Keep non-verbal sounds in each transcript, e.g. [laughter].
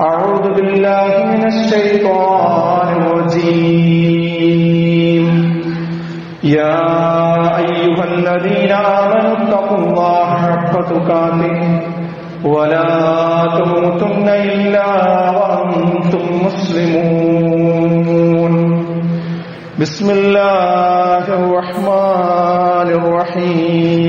أعوذ بالله من الشيطان الرجيم. يا أيها الذين آمنوا اتقوا الله حق تقاته ولا تموتن إلا وأنتم مسلمون. بسم الله الرحمن الرحيم.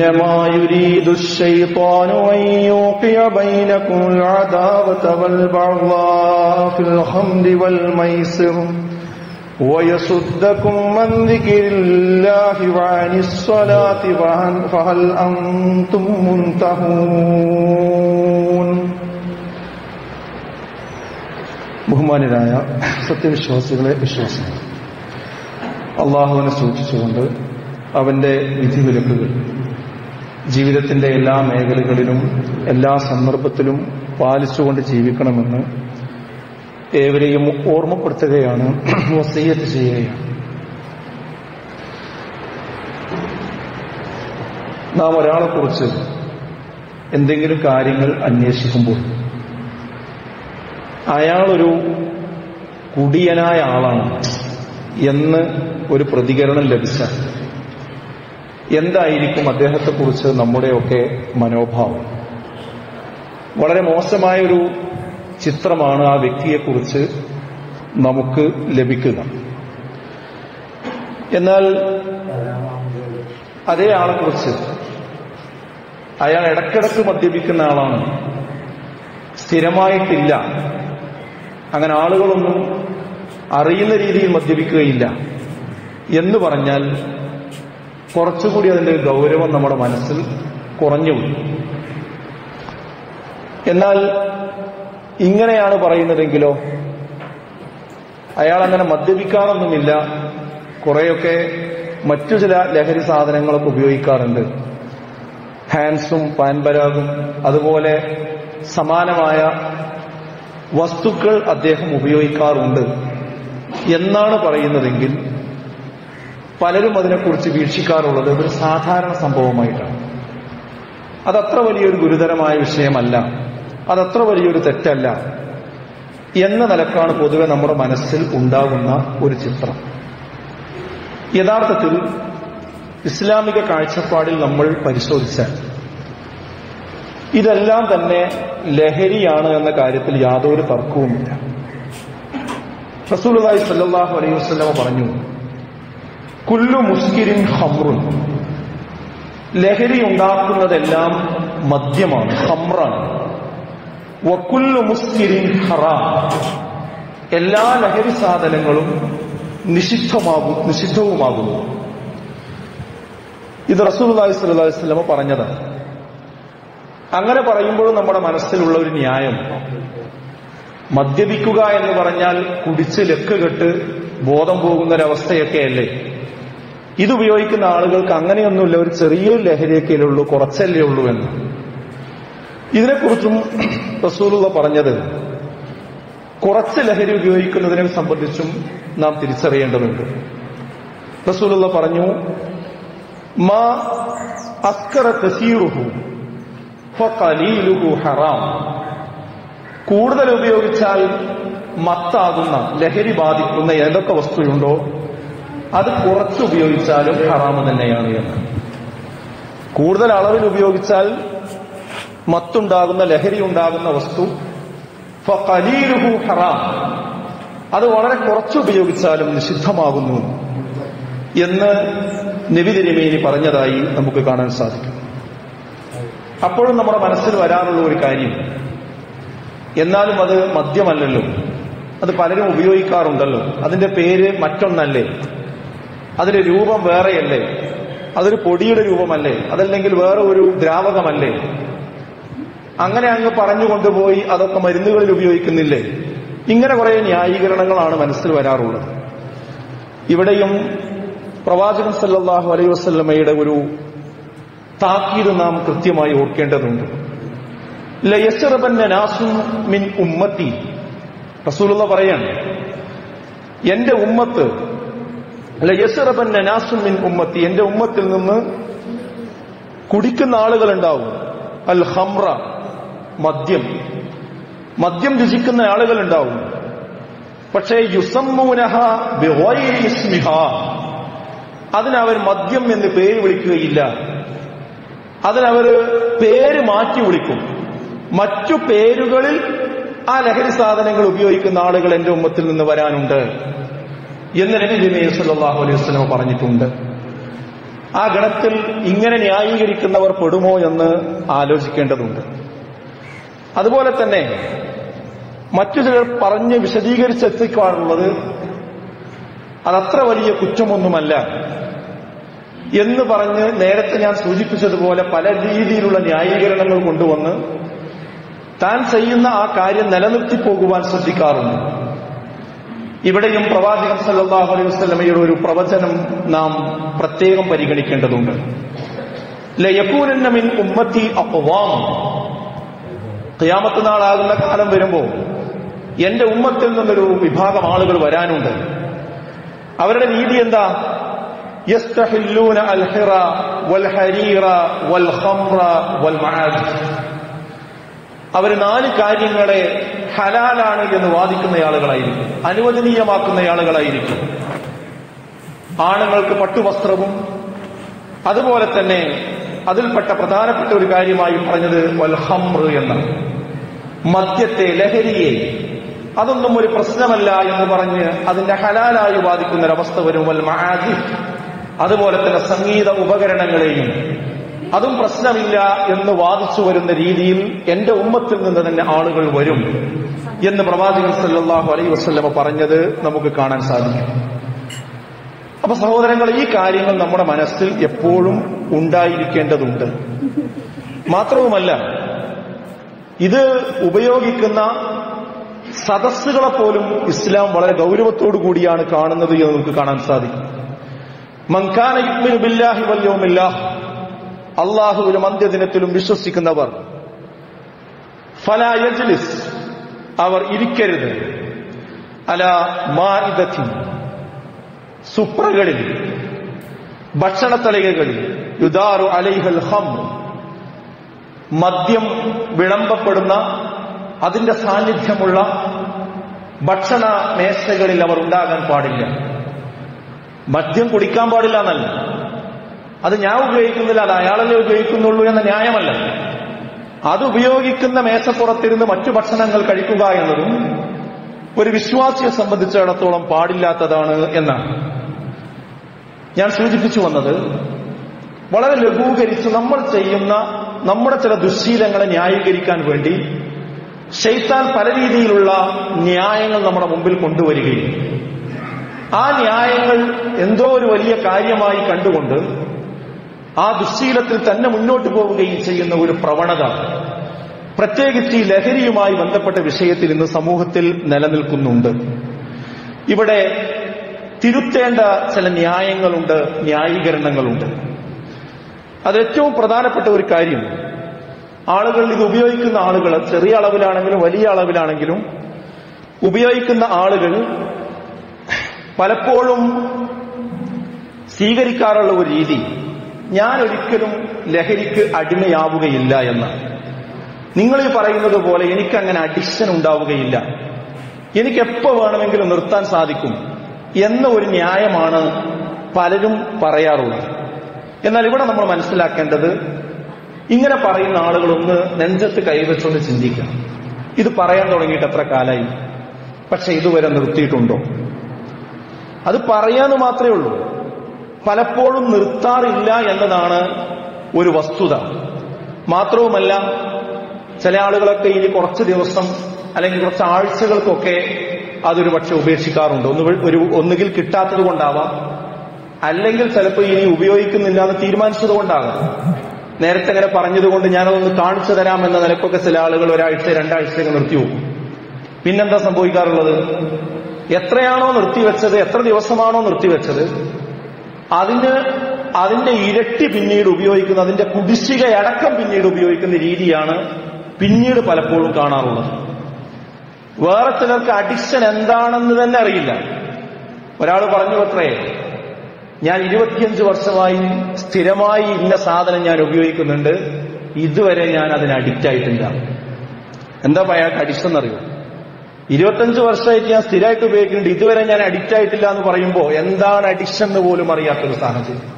إنما يريد الشيطان أن يوقع بينكم العداوة والبغضاء في الخمر والميسر ويصدكم عن ذكر الله وعن الصلاة فهل أنتم منتهون ബഹുമാനരായ സത്യവിശ്വാസികളെ വിശ്വാസികൾ അള്ളാഹുവിനെ സൂക്ഷിച്ചുകൊണ്ട് അവന്റെ വിധിവിലക്കുകൾ ജീവിതത്തിന്റെ എല്ലാ മേഖലകളിലും എല്ലാ സന്ദർഭത്തിലും പാലിച്ചുകൊണ്ട് ജീവിക്കണമെന്ന് ഏവരെയും ഓർമ്മപ്പെടുത്തുകയാണ് [clears throat] വസീയത്ത് ചെയ്യുകയാണ്. നാം ഒരാളെക്കുറിച്ച് എന്തെങ്കിലും കാര്യങ്ങൾ അന്വേഷിക്കുമ്പോൾ അയാളൊരു കുടിയനായ ആളാണ് എന്ന് ഒരു പ്രതികരണം ലഭിച്ചാൽ എന്തായിരിക്കും അദ്ദേഹത്തെക്കുറിച്ച് നമ്മുടെയൊക്കെ മനോഭാവം? വളരെ മോശമായൊരു ചിത്രമാണ് ആ വ്യക്തിയെക്കുറിച്ച് നമുക്ക് ലഭിക്കുക എന്നാൽ അതേ ആളെക്കുറിച്ച് അയാൾ ഇടക്കിടക്ക് മദ്യപിക്കുന്ന ആളാണ്. സ്ഥിരമായിട്ടില്ല. അങ്ങനെ ആളുകളൊന്നും അറിയുന്ന രീതിയിൽ മദ്യപിക്കുകയില്ല. എന്ന് പറഞ്ഞാൽ കുറച്ചുകൂടി അതിന്റെ ഗൗരവം നമ്മുടെ മനസ്സിൽ കുറഞ്ഞു എന്നാൽ ഇങ്ങനെയാണ് പറയുന്നതെങ്കിലോ അയാൾ അങ്ങനെ മദ്യപിക്കാറൊന്നുമില്ല. കുറെയൊക്കെ മറ്റു ചില ലഹരി സാധനങ്ങളൊക്കെ ഉപയോഗിക്കാറുണ്ട്. ഹാൻസും പാൻപരാഗും അതുപോലെ സമാനമായ വസ്തുക്കൾ അദ്ദേഹം ഉപയോഗിക്കാറുണ്ട്. എന്നാണ് പറയുന്നതെങ്കിൽ പലരും അതിനെക്കുറിച്ച് വീക്ഷിക്കാറുള്ളത് ഒരു സാധാരണ സംഭവമായിട്ടാണ്. അതത്ര വലിയൊരു ഗുരുതരമായ വിഷയമല്ല. അതത്ര വലിയൊരു തെറ്റല്ല എന്ന നിലക്കാണ് പൊതുവെ നമ്മുടെ മനസ്സിൽ ഉണ്ടാകുന്ന ഒരു ചിത്രം. യഥാർത്ഥത്തിൽ ഇസ്ലാമിക കാഴ്ചപ്പാടിൽ നമ്മൾ പരിശോധിച്ചാൽ ഇതെല്ലാം തന്നെ ലഹരിയാണ് എന്ന കാര്യത്തിൽ യാതൊരു തർക്കവുമില്ല. റസൂലുള്ളാഹി സ്വല്ലല്ലാഹു അലൈഹി വസല്ലമ പറഞ്ഞു കുല്ലു മുസ്കിരിൻ ഹമ്രുൻ ലഹരി ഉണ്ടാക്കുന്നതെല്ലാം മദ്യമാണ് ഹമ്രാണ് വക്കുല്ലു മുസ്കിരിൻ ഹറാം. എല്ലാ ലഹരി സാധനങ്ങളും നിഷിദ്ധമാകും നിഷിദ്ധവുമാകുന്നു. ഇത് സ്വല്ലല്ലാഹു അലൈഹി വസല്ലമ പറഞ്ഞതാണ്. അങ്ങനെ പറയുമ്പോൾ നമ്മുടെ മനസ്സിലുള്ള ഒരു ന്യായം. മദ്യപിക്കുക എന്ന് പറഞ്ഞാൽ കുടിച്ച് ലക്ക് കെട്ട് ബോധം പോകുന്ന ഒരവസ്ഥയൊക്കെയല്ലേ ഇതുപയോഗിക്കുന്ന ആളുകൾക്ക് അങ്ങനെയൊന്നുമില്ല. ഒരു ചെറിയൊരു ലഹരിയൊക്കെ ഉള്ളൂ കുറച്ചല്ലേ ഉള്ളൂ എന്ന്. ഇതിനെക്കുറിച്ചും റസൂലുള്ള പറഞ്ഞത് കുറച്ച് ലഹരി ഉപയോഗിക്കുന്നതിനെ സംബന്ധിച്ചും നാം തിരിച്ചറിയേണ്ടതുണ്ട്. റസൂലുള്ള പറഞ്ഞു മാ അസ്കറ ഹറാം. കൂടുതൽ ഉപയോഗിച്ചാൽ മത്താകുന്ന ലഹരി ബാധിക്കുന്ന ഏതൊക്കെ വസ്തുണ്ടോ അത് കുറച്ച് ഉപയോഗിച്ചാലും ഹറാമ് തന്നെയാണ് എന്ന്. കൂടുതൽ അളവിൽ ഉപയോഗിച്ചാൽ മത്തുണ്ടാകുന്ന ലഹരി ഉണ്ടാകുന്ന വസ്തു ഹറാം. അത് വളരെ കുറച്ച് ഉപയോഗിച്ചാലും നിഷിദ്ധമാകുന്നു എന്ന് നബി തിരുമേനി പറഞ്ഞതായി നമുക്ക് കാണാൻ സാധിക്കും. അപ്പോഴും നമ്മുടെ മനസ്സിൽ വരാനുള്ള ഒരു കാര്യം എന്നാലും അത് മദ്യമല്ലല്ലോ. അത് പലരും ഉപയോഗിക്കാറുണ്ടല്ലോ. അതിന്റെ പേര് മറ്റൊന്നല്ലേ? അതിന്റെ രൂപം വേറെയല്ലേ? അതൊരു പൊടിയുടെ രൂപമല്ലേ? അതല്ലെങ്കിൽ വേറെ ഒരു ദ്രാവകമല്ലേ? അങ്ങനെ അങ്ങ് പറഞ്ഞു കൊണ്ടുപോയി അതൊക്കെ മരുന്നുകളിൽ ഉപയോഗിക്കുന്നില്ലേ? ഇങ്ങനെ കുറെ ന്യായീകരണങ്ങളാണ് മനസ്സിൽ വരാറുള്ളത്. ഇവിടെയും പ്രവാചകൻ സല്ലാഹു അലൈ വസല്ലമയുടെ ഒരു താക്കീത് നാം കൃത്യമായി ഓർക്കേണ്ടതുണ്ട്. മിൻ ഉമ്മത്തി. റസൂലുള്ള പറയാണ് എന്റെ ഉമ്മത്ത് ലയസറബന്ന യസുറബൻ മിൻ ഉമ്മത്തി. എന്റെ ഉമ്മത്തിൽ നിന്ന് കുടിക്കുന്ന ആളുകൾ ഉണ്ടാവും അൽ ഹംറ മദ്യം. മദ്യം രുചിക്കുന്ന ആളുകൾ ഉണ്ടാവും പക്ഷേ യുസമ്മൂനഹ ഇസ്മിഹ. അതിനവർ മദ്യം എന്ന് പേര് വിളിക്കുകയില്ല. അതിനവർ പേര് മാറ്റി വിളിക്കും. മറ്റു പേരുകളിൽ ആ ലഹരി സാധനങ്ങൾ ഉപയോഗിക്കുന്ന ആളുകൾ എന്റെ ഉമ്മത്തിൽ നിന്ന് വരാനുണ്ട്. എന്ന് നബി ജമീർ സല്ലല്ലാഹു അലൈഹി വസല്ലം പറഞ്ഞിട്ടുണ്ട്. ആ ഗണത്തിൽ ഇങ്ങനെ ന്യായീകരിക്കുന്നവർ പെടുമോ എന്ന് ആലോചിക്കേണ്ടതുണ്ട്. അതുപോലെ തന്നെ മറ്റു ചിലർ പറഞ്ഞ് വിശദീകരിച്ചെത്തിക്കാറുള്ളത് അതത്ര വലിയ കുറ്റമൊന്നുമല്ല എന്ന് പറഞ്ഞ് നേരത്തെ ഞാൻ സൂചിപ്പിച്ചതുപോലെ പല രീതിയിലുള്ള ന്യായീകരണങ്ങൾ കൊണ്ടുവന്ന് താൻ ചെയ്യുന്ന ആ കാര്യം നിലനിർത്തി പോകുവാൻ ശ്രദ്ധിക്കാറുണ്ട്. ഇവിടെയും പ്രവാചകൻ സല്ലാഹു അലൈഹി വസ്ലമയുടെ ഒരു പ്രവചനം നാം പ്രത്യേകം പരിഗണിക്കേണ്ടതുണ്ട്. ലയക്കൂനന്ന മിൻ ഉമ്മത്തി അപ്പവാം ഖിയാമത്ത് നാളാകുന്ന കാലം വരുമ്പോൾ എന്റെ ഉമ്മത്തിൽ നിന്നൊരു വിഭാഗം ആളുകൾ വരാനുണ്ട്. അവരുടെ രീതി എന്താ? യസ്തഹില്ലൂന അൽഹിറ വൽ ഹരീറ വൽ വൽ അവർ നാല് കാര്യങ്ങളെ ഹലാലാണ് എന്ന് വാദിക്കുന്ന ആളുകളായിരിക്കും അനുവദനീയമാക്കുന്ന ആളുകളായിരിക്കും ആണുങ്ങൾക്ക് പട്ടുവസ്ത്രവും അതുപോലെ തന്നെ അതിൽപ്പെട്ട പ്രധാനപ്പെട്ട ഒരു കാര്യമായി പറഞ്ഞത് വൽ ഹംറ് എന്നാണ്. മദ്യത്തെ ലഹരിയെ അതൊന്നും ഒരു പ്രശ്നമല്ല എന്ന് പറഞ്ഞ് അതിന്റെ ഹലാലായി വാദിക്കുന്ന ഒരവസ്ഥ വരും. വൽ മആദി അതുപോലെ തന്നെ സംഗീത ഉപകരണങ്ങളെയും അതും പ്രശ്നമില്ല എന്ന് വാദിച്ചു വരുന്ന രീതിയിൽ എന്റെ ഉമ്മത്തിൽ നിന്ന് തന്നെ ആളുകൾ വരും എന്ന് പ്രവാചകൻ സല്ലാഹു അലൈ വസ്ലമ പറഞ്ഞത് നമുക്ക് കാണാൻ സാധിക്കും. അപ്പൊ സഹോദരങ്ങൾ ഈ കാര്യങ്ങൾ നമ്മുടെ മനസ്സിൽ എപ്പോഴും ഉണ്ടായിരിക്കേണ്ടതുണ്ട്. മാത്രവുമല്ല ഇത് ഉപയോഗിക്കുന്ന സദസ്സുകളെ പോലും ഇസ്ലാം വളരെ ഗൗരവത്തോടു കൂടിയാണ് കാണുന്നത് എന്ന് നമുക്ക് കാണാൻ സാധിക്കും. മൻകാന അള്ളാഹുവിലും അന്ത്യദിനത്തിലും വിശ്വസിക്കുന്നവർ ഫലായജലിസ് അവർ ഇരിക്കരുത്. അല മാഇദത്തിൻ സുപ്രകളിൽ ഭക്ഷണത്തളികകളിൽ യുദാറു അലൈഹൽ ഹം മദ്യം വിളമ്പപ്പെടുന്ന അതിന്റെ സാന്നിധ്യമുള്ള ഭക്ഷണ മേശകളിൽ അവർ ഉണ്ടാകാൻ പാടില്ല. മദ്യം കുടിക്കാൻ പാടില്ല എന്നല്ല. അത് ഞാൻ ഉപയോഗിക്കുന്നില്ല അത് അയാളല്ലേ ഉപയോഗിക്കുന്നുള്ളൂ എന്ന ന്യായമല്ല. അത് ഉപയോഗിക്കുന്ന മേശപ്പുറത്തിരുന്ന് മറ്റു ഭക്ഷണങ്ങൾ കഴിക്കുക എന്നതും ഒരു വിശ്വാസിയെ സംബന്ധിച്ചിടത്തോളം പാടില്ലാത്തതാണ് എന്നാണ്. ഞാൻ സൂചിപ്പിച്ചു വന്നത് വളരെ ലഘൂകരിച്ച് നമ്മൾ ചെയ്യുന്ന നമ്മുടെ ചില ദുശ്ശീലങ്ങളെ ന്യായീകരിക്കാൻ വേണ്ടി ശൈത്താൻ പല രീതിയിലുള്ള ന്യായങ്ങൾ നമ്മുടെ മുമ്പിൽ കൊണ്ടുവരികയും ആ ന്യായങ്ങൾ എന്തോ ഒരു വലിയ കാര്യമായി കണ്ടുകൊണ്ട് ആ ദുശ്ശീലത്തിൽ തന്നെ മുന്നോട്ട് പോവുകയും ചെയ്യുന്ന ഒരു പ്രവണത. പ്രത്യേകിച്ച് ഈ ലഹരിയുമായി ബന്ധപ്പെട്ട വിഷയത്തിൽ ഇന്ന് സമൂഹത്തിൽ നിലനിൽക്കുന്നുണ്ട്. ഇവിടെ തിരുത്തേണ്ട ചില ന്യായങ്ങളുണ്ട് ന്യായീകരണങ്ങളുണ്ട്. അതേറ്റവും പ്രധാനപ്പെട്ട ഒരു കാര്യം. ആളുകൾ ഇത് ഉപയോഗിക്കുന്ന ആളുകൾ ചെറിയ അളവിലാണെങ്കിലും വലിയ അളവിലാണെങ്കിലും ഉപയോഗിക്കുന്ന ആളുകൾ പലപ്പോഴും സ്വീകരിക്കാറുള്ള ഒരു രീതി. ഞാൻ ഒരിക്കലും ലഹരിക്ക് അടിമയാവുകയില്ല എന്ന്. നിങ്ങൾ പറയുന്നത് പോലെ എനിക്കങ്ങനെ അഡിക്ഷൻ ഉണ്ടാവുകയില്ല. എനിക്ക് എപ്പോ വേണമെങ്കിലും നിർത്താൻ സാധിക്കും എന്ന ഒരു ന്യായമാണ് പലരും പറയാറുള്ളത്. എന്നാൽ ഇവിടെ നമ്മൾ മനസ്സിലാക്കേണ്ടത് ഇങ്ങനെ പറയുന്ന ആളുകളൊന്ന് നെഞ്ചത്ത് കൈവച്ചൊന്ന് ചിന്തിക്കണം. ഇത് പറയാൻ തുടങ്ങിയിട്ട് എത്ര കാലായി? പക്ഷെ ഇതുവരെ നിർത്തിയിട്ടുണ്ടോ? അത് പറയാന്ന് മാത്രമേ ഉള്ളൂ. പലപ്പോഴും നിർത്താറില്ല എന്നതാണ് ഒരു വസ്തുത. മാത്രവുമല്ല ചില ആളുകളൊക്കെ ഇനി കുറച്ച് ദിവസം അല്ലെങ്കിൽ കുറച്ച് ആഴ്ചകൾക്കൊക്കെ അതൊരു പക്ഷെ ഉപേക്ഷിക്കാറുണ്ട്. ഒന്ന് ഒരു ഒന്നുകിൽ കിട്ടാത്തത് കൊണ്ടാവാം. അല്ലെങ്കിൽ ചിലപ്പോൾ ഇനി ഉപയോഗിക്കുന്നില്ല എന്ന് തീരുമാനിച്ചത് കൊണ്ടാകാം. നേരത്തെ അങ്ങനെ പറഞ്ഞതുകൊണ്ട് ഞാനതൊന്ന് കാണിച്ചു തരാം എന്ന നിലക്കൊക്കെ ചില ആളുകൾ ഒരാഴ്ച രണ്ടാഴ്ചയൊക്കെ നിർത്തിവെക്കും പിന്നെന്താ സംഭവിക്കാറുള്ളത്? എത്രയാണോ നിർത്തിവെച്ചത് എത്ര ദിവസമാണോ നിർത്തിവെച്ചത് അതിന് അതിന്റെ ഇരട്ടി പിന്നീട് ഉപയോഗിക്കുന്ന അതിന്റെ കുടിശ്ശികയടക്കം പിന്നീട് ഉപയോഗിക്കുന്ന രീതിയാണ് പിന്നീട് പലപ്പോഴും കാണാറുള്ളത്. വേറെ ചിലർക്ക് അഡിക്ഷൻ എന്താണെന്ന് തന്നെ അറിയില്ല. ഒരാൾ പറഞ്ഞു അത്രേ ഞാൻ ഇരുപത്തിയഞ്ച് വർഷമായി സ്ഥിരമായി ഇന്ന സാധനം ഞാൻ ഉപയോഗിക്കുന്നുണ്ട് ഇതുവരെ ഞാൻ അതിന് അഡിക്റ്റ് ആയിട്ടില്ല. എന്താ പറയാ അഡിക്ഷൻ എന്നറിയോ? ഇരുപത്തഞ്ച് വർഷമായിട്ട് ഞാൻ സ്ഥിരമായിട്ട് ഉപയോഗിക്കുന്നുണ്ട്. ഇതുവരെ ഞാൻ അഡിക്റ്റ് ആയിട്ടില്ല എന്ന് പറയുമ്പോൾ എന്താണ് അഡിക്ഷൻ എന്ന് പോലും അറിയാത്തൊരു സാഹചര്യം.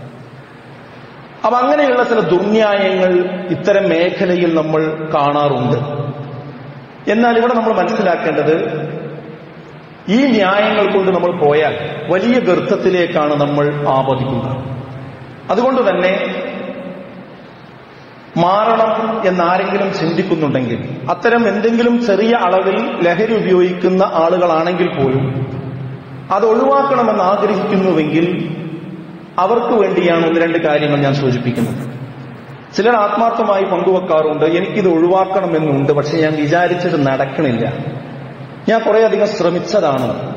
അപ്പൊ അങ്ങനെയുള്ള ചില ദുർന്യായങ്ങൾ ഇത്തരം മേഖലയിൽ നമ്മൾ കാണാറുണ്ട്. എന്നാൽ ഇവിടെ നമ്മൾ മനസ്സിലാക്കേണ്ടത് ഈ ന്യായങ്ങൾ കൊണ്ട് നമ്മൾ പോയാൽ വലിയ ഗർത്തത്തിലേക്കാണ് നമ്മൾ ആപതിക്കുന്നത്. അതുകൊണ്ട് തന്നെ മാറണം എന്നാരെങ്കിലും ചിന്തിക്കുന്നുണ്ടെങ്കിൽ അത്തരം എന്തെങ്കിലും ചെറിയ അളവിൽ ലഹരി ഉപയോഗിക്കുന്ന ആളുകളാണെങ്കിൽ പോലും അത് ഒഴിവാക്കണമെന്ന് ആഗ്രഹിക്കുന്നുവെങ്കിൽ അവർക്ക് വേണ്ടിയാണ് ഒന്ന് രണ്ട് കാര്യങ്ങൾ ഞാൻ സൂചിപ്പിക്കുന്നത്. ചിലർ ആത്മാർത്ഥമായി പങ്കുവെക്കാറുണ്ട് എനിക്കിത് ഒഴിവാക്കണമെന്നുണ്ട് പക്ഷെ ഞാൻ വിചാരിച്ചത് നടക്കണില്ല. ഞാൻ കുറേയധികം ശ്രമിച്ചതാണ്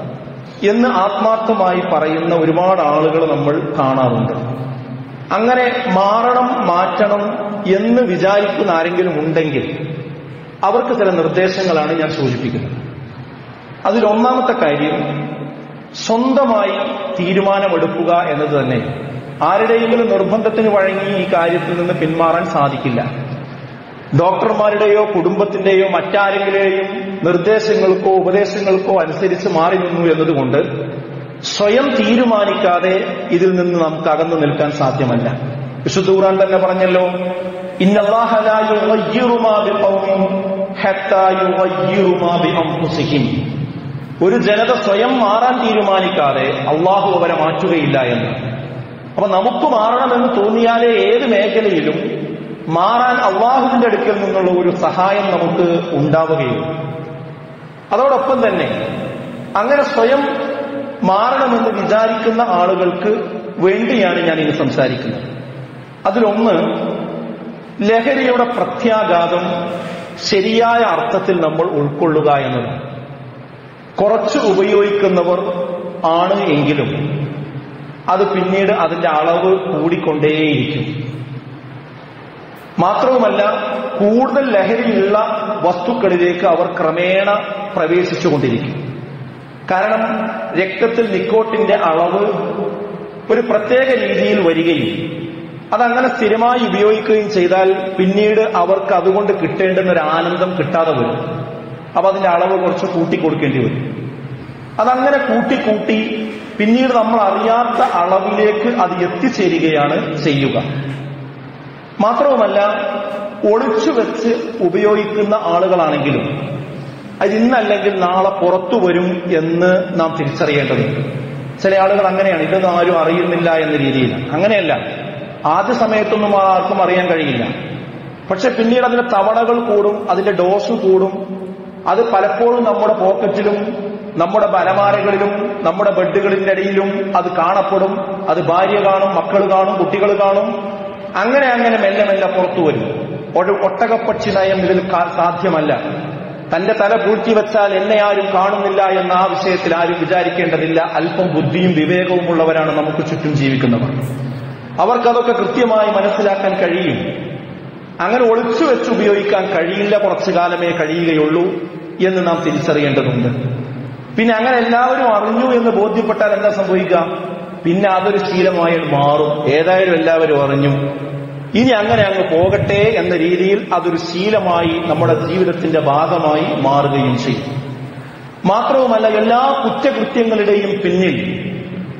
എന്ന് ആത്മാർത്ഥമായി പറയുന്ന ഒരുപാട് ആളുകൾ നമ്മൾ കാണാറുണ്ട്. അങ്ങനെ മാറണം മാറ്റണം എന്ന് വിചാരിക്കുന്ന ആരെങ്കിലും ഉണ്ടെങ്കിൽ അവർക്ക് ചില നിർദ്ദേശങ്ങളാണ് ഞാൻ സൂചിപ്പിക്കുന്നത്. അതിലൊന്നാമത്തെ കാര്യം സ്വന്തമായി തീരുമാനമെടുക്കുക എന്നത് തന്നെ. ആരുടെയെങ്കിലും നിർബന്ധത്തിന് വഴങ്ങി ഈ കാര്യത്തിൽ നിന്ന് പിന്മാറാൻ സാധിക്കില്ല. ഡോക്ടർമാരുടെയോ കുടുംബത്തിന്റെയോ മറ്റാരെങ്കിലെയും നിർദ്ദേശങ്ങൾക്കോ ഉപദേശങ്ങൾക്കോ അനുസരിച്ച് മാറി നിന്നു എന്നതുകൊണ്ട് സ്വയം തീരുമാനിക്കാതെ ഇതിൽ നിന്ന് നമുക്ക് അകന്നു നിൽക്കാൻ സാധ്യമല്ല. വിശുദ്ധൂറാൻ തന്നെ പറഞ്ഞല്ലോ ഒരു ജനത സ്വയം മാറാൻ തീരുമാനിക്കാതെ അള്ളാഹു അവരെ മാറ്റുകയില്ല എന്ന്. അപ്പൊ നമുക്ക് മാറണമെന്ന് തോന്നിയാലേ ഏത് മേഖലയിലും മാറാൻ അള്ളാഹുവിന്റെ അടുക്കൽ നിന്നുള്ള ഒരു സഹായം നമുക്ക് ഉണ്ടാവുകയുള്ളൂ. അതോടൊപ്പം തന്നെ അങ്ങനെ സ്വയം മാറണമെന്ന് വിചാരിക്കുന്ന ആളുകൾക്ക് വേണ്ടിയാണ് ഞാൻ ഇനി സംസാരിക്കുന്നത്. അതിലൊന്ന് ലഹരിയുടെ പ്രത്യാഘാതം ശരിയായ അർത്ഥത്തിൽ നമ്മൾ ഉൾക്കൊള്ളുക എന്നതാണ് കുറച്ച് ഉപയോഗിക്കുന്നവർ ആണ് എങ്കിലും അത് പിന്നീട് അതിന്റെ അളവ് കൂടിക്കൊണ്ടേയിരിക്കും. മാത്രവുമല്ല കൂടുതൽ ലഹരിയുള്ള വസ്തുക്കളിലേക്ക് അവർ ക്രമേണ പ്രവേശിച്ചുകൊണ്ടിരിക്കും. കാരണം രക്തത്തിൽ നിക്കോട്ടിന്റെ അളവ് ഒരു പ്രത്യേക രീതിയിൽ വരികയും അതങ്ങനെ സ്ഥിരമായി ഉപയോഗിക്കുകയും ചെയ്താൽ പിന്നീട് അവർക്ക് അതുകൊണ്ട് കിട്ടേണ്ടുന്ന ഒരു ആനന്ദം കിട്ടാതെ വരും. അപ്പൊ അതിന്റെ അളവ് കുറച്ച് കൂട്ടിക്കൊടുക്കേണ്ടി വരും. അതങ്ങനെ കൂട്ടിക്കൂട്ടി പിന്നീട് നമ്മൾ അറിയാത്ത അളവിലേക്ക് അത് എത്തിച്ചേരുകയാണ് ചെയ്യുക. മാത്രവുമല്ല ഒളിച്ചു വെച്ച് ഉപയോഗിക്കുന്ന ആളുകളാണെങ്കിലും അത് ഇന്നല്ലെങ്കിൽ നാളെ പുറത്തു വരും എന്ന് നാം തിരിച്ചറിയേണ്ടതുണ്ട്. ചില ആളുകൾ അങ്ങനെയാണ് ഇതൊന്നും ആരും അറിയുന്നില്ല എന്ന രീതിയിലാണ്. അങ്ങനെയല്ല. ആദ്യ സമയത്തൊന്നും ആർക്കും അറിയാൻ കഴിയില്ല. പക്ഷെ പിന്നീട് അതിന്റെ തവണകൾ കൂടും അതിന്റെ ഡോസ് കൂടും. അത് പലപ്പോഴും നമ്മുടെ പോക്കറ്റിലും നമ്മുടെ ബലമാരകളിലും നമ്മുടെ ബെഡുകളിന്റെ ഇടയിലും അത് കാണപ്പെടും. അത് ഭാര്യ കാണും മക്കൾ കാണും കുട്ടികൾ കാണും. അങ്ങനെ അങ്ങനെ മെല്ലെ മെല്ലെ പുറത്തു വരും. ഒരു ഒട്ടകപ്പക്ഷി നയം ഇതിൽ സാധ്യമല്ല. തന്റെ തല പൂഴ്ത്തി വെച്ചാൽ എന്നെ ആരും കാണുന്നില്ല എന്ന ആ വിഷയത്തിൽ ആരും വിചാരിക്കേണ്ടതില്ല. അല്പം ബുദ്ധിയും വിവേകവും ഉള്ളവരാണ് നമുക്ക് ചുറ്റും ജീവിക്കുന്നവർ. അവർക്കതൊക്കെ കൃത്യമായി മനസ്സിലാക്കാൻ കഴിയും. അങ്ങനെ ഒളിച്ചു വെച്ച് ഉപയോഗിക്കാൻ കഴിയില്ല കുറച്ചു കാലമേ കഴിയുകയുള്ളൂ എന്ന് നാം തിരിച്ചറിയേണ്ടതുണ്ട്. പിന്നെ അങ്ങനെ എല്ലാവരും അറിഞ്ഞു എന്ന് ബോധ്യപ്പെട്ടാൽ എന്താ സംഭവിക്കുക? പിന്നെ അതൊരു ശീലമായി മാറും. ഏതായാലും എല്ലാവരും അറിഞ്ഞു. ഇനി അങ്ങനെ അങ്ങ് പോകട്ടെ എന്ന രീതിയിൽ അതൊരു ശീലമായി നമ്മുടെ ജീവിതത്തിന്റെ ഭാഗമായി മാറുകയും ചെയ്യും. മാത്രവുമല്ല എല്ലാ കുറ്റകൃത്യങ്ങളുടെയും പിന്നിൽ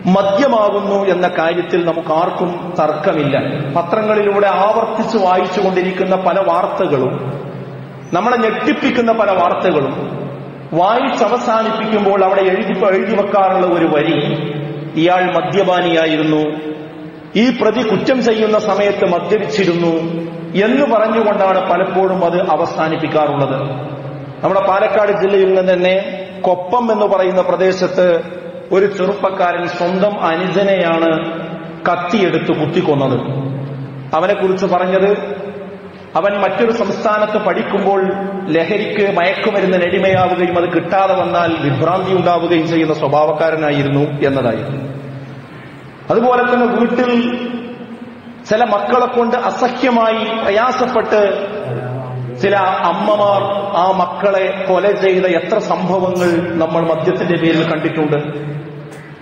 മദ്യമാകുന്നു എന്ന കാര്യത്തിൽ നമുക്ക് ആർക്കും തർക്കമില്ല. പത്രങ്ങളിലൂടെ ആവർത്തിച്ച് വായിച്ചുകൊണ്ടിരിക്കുന്ന പല വാർത്തകളും നമ്മളെ ഞെട്ടിപ്പിക്കുന്ന പല വാർത്തകളും വായിച്ചവസാനിപ്പിക്കുമ്പോൾ അവിടെ എഴുതി എഴുതി വെക്കാറുള്ള ഒരു വരി ഇയാൾ മദ്യപാനിയായിരുന്നു ഈ പ്രതി കുറ്റം ചെയ്യുന്ന സമയത്ത് മദ്യപിച്ചിരുന്നു എന്ന് പറഞ്ഞുകൊണ്ടാണ് പലപ്പോഴും അത് അവസാനിപ്പിക്കാറുള്ളത്. നമ്മുടെ പാലക്കാട് ജില്ലയിൽ നിന്ന് തന്നെ കൊപ്പം എന്ന് പറയുന്ന പ്രദേശത്ത് ഒരു ചെറുപ്പക്കാരൻ സ്വന്തം അനുജനെയാണ് കത്തിയെടുത്ത് കുത്തിക്കൊന്നത്. അവനെക്കുറിച്ച് പറഞ്ഞത് അവൻ മറ്റൊരു സംസ്ഥാനത്ത് പഠിക്കുമ്പോൾ ലഹരിക്ക് മയക്കുമരുന്നിന് അടിമയാവുകയും അത് കിട്ടാതെ വന്നാൽ വിഭ്രാന്തി ഉണ്ടാവുകയും ചെയ്യുന്ന സ്വഭാവക്കാരനായിരുന്നു എന്നതായിരുന്നു. അതുപോലെ തന്നെ വീട്ടിൽ ചില മക്കളെ കൊണ്ട് അസഹ്യമായി പ്രയാസപ്പെട്ട് ചില അമ്മമാർ ആ മക്കളെ കൊല ചെയ്ത എത്ര സംഭവങ്ങൾ നമ്മൾ മദ്യത്തിന്റെ പേരിൽ കണ്ടിട്ടുണ്ട്.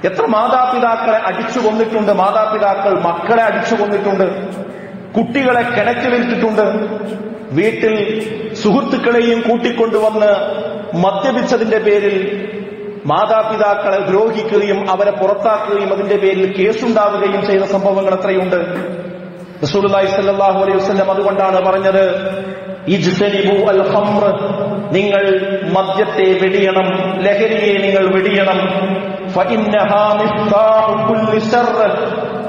എത്ര മാതാപിതാക്കളെ അടിച്ചു കൊന്നിട്ടുണ്ട്. മാതാപിതാക്കൾ മക്കളെ അടിച്ചു കൊന്നിട്ടുണ്ട്. കുട്ടികളെ കിണറ്റിലിട്ടിട്ടുണ്ട് വീട്ടിൽ സുഹൃത്തുക്കളെയും കൂട്ടിക്കൊണ്ടുവന്ന് മദ്യപിച്ചതിന്റെ പേരിൽ മാതാപിതാക്കളെ ദ്രോഹിക്കുകയും അവരെ പുറത്താക്കുകയും അതിന്റെ പേരിൽ കേസുണ്ടാവുകയും ചെയ്ത സംഭവങ്ങൾ എത്രയുണ്ട് റസൂലുള്ളാഹി സ്വല്ലല്ലാഹു അലൈഹി വസല്ലം അതുകൊണ്ടാണ് പറഞ്ഞത് ഇജ്തനിബു അൽ ഖംർ നിങ്ങൾ മദ്യത്തെ വെടിയണം ലഹരിയെ നിങ്ങൾ വെടിയണം.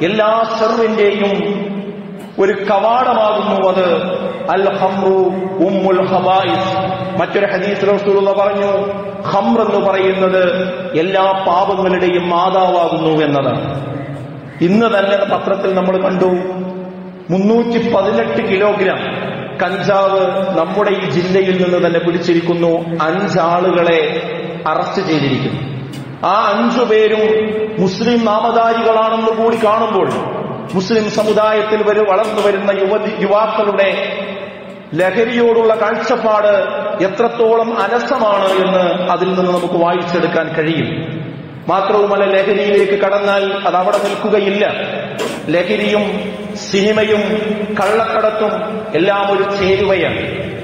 എല്ലാ ഷർറിന്റെയും ഒരു കവാടമാകുന്നു അത്. അൽ ഹംറു ഉമ്മുൽ ഹബായിസ് മറ്റൊരു ഹദീസ് റസൂലുള്ള പറഞ്ഞു ഹംർ എന്ന് പറയുന്നത് എല്ലാ പാപങ്ങളുടെയും മാതാവാകുന്നു എന്നതാണ് ഇന്ന് തന്നെ പത്രത്തിൽ നമ്മൾ കണ്ടു മുന്നൂറ്റി പതിനെട്ട് കിലോഗ്രാം കഞ്ചാവ് നമ്മുടെ ഈ ജില്ലയിൽ നിന്ന് തന്നെ പിടിച്ചിരിക്കുന്നു. അഞ്ചാളുകളെ അറസ്റ്റ് ചെയ്തിരിക്കുന്നു. ആ അഞ്ചു പേരും മുസ്ലിം നാമധാരികളാണെന്ന് കൂടി കാണുമ്പോൾ മുസ്ലിം സമുദായത്തിൽ വളർന്നു വരുന്ന യുവതി യുവാക്കളുടെ ലഹരിയോടുള്ള കാഴ്ചപ്പാട് എത്രത്തോളം അലസമാണ് എന്ന് അതിൽ നിന്ന് നമുക്ക് വായിച്ചെടുക്കാൻ കഴിയും. മാത്രവുമല്ല ലഹരിയിലേക്ക് കടന്നാൽ അത് അവിടെ നിൽക്കുകയില്ല. ലഹരിയും സിനിമയും കള്ളക്കടത്തും എല്ലാം ഒരു ചേരുവയാണ്.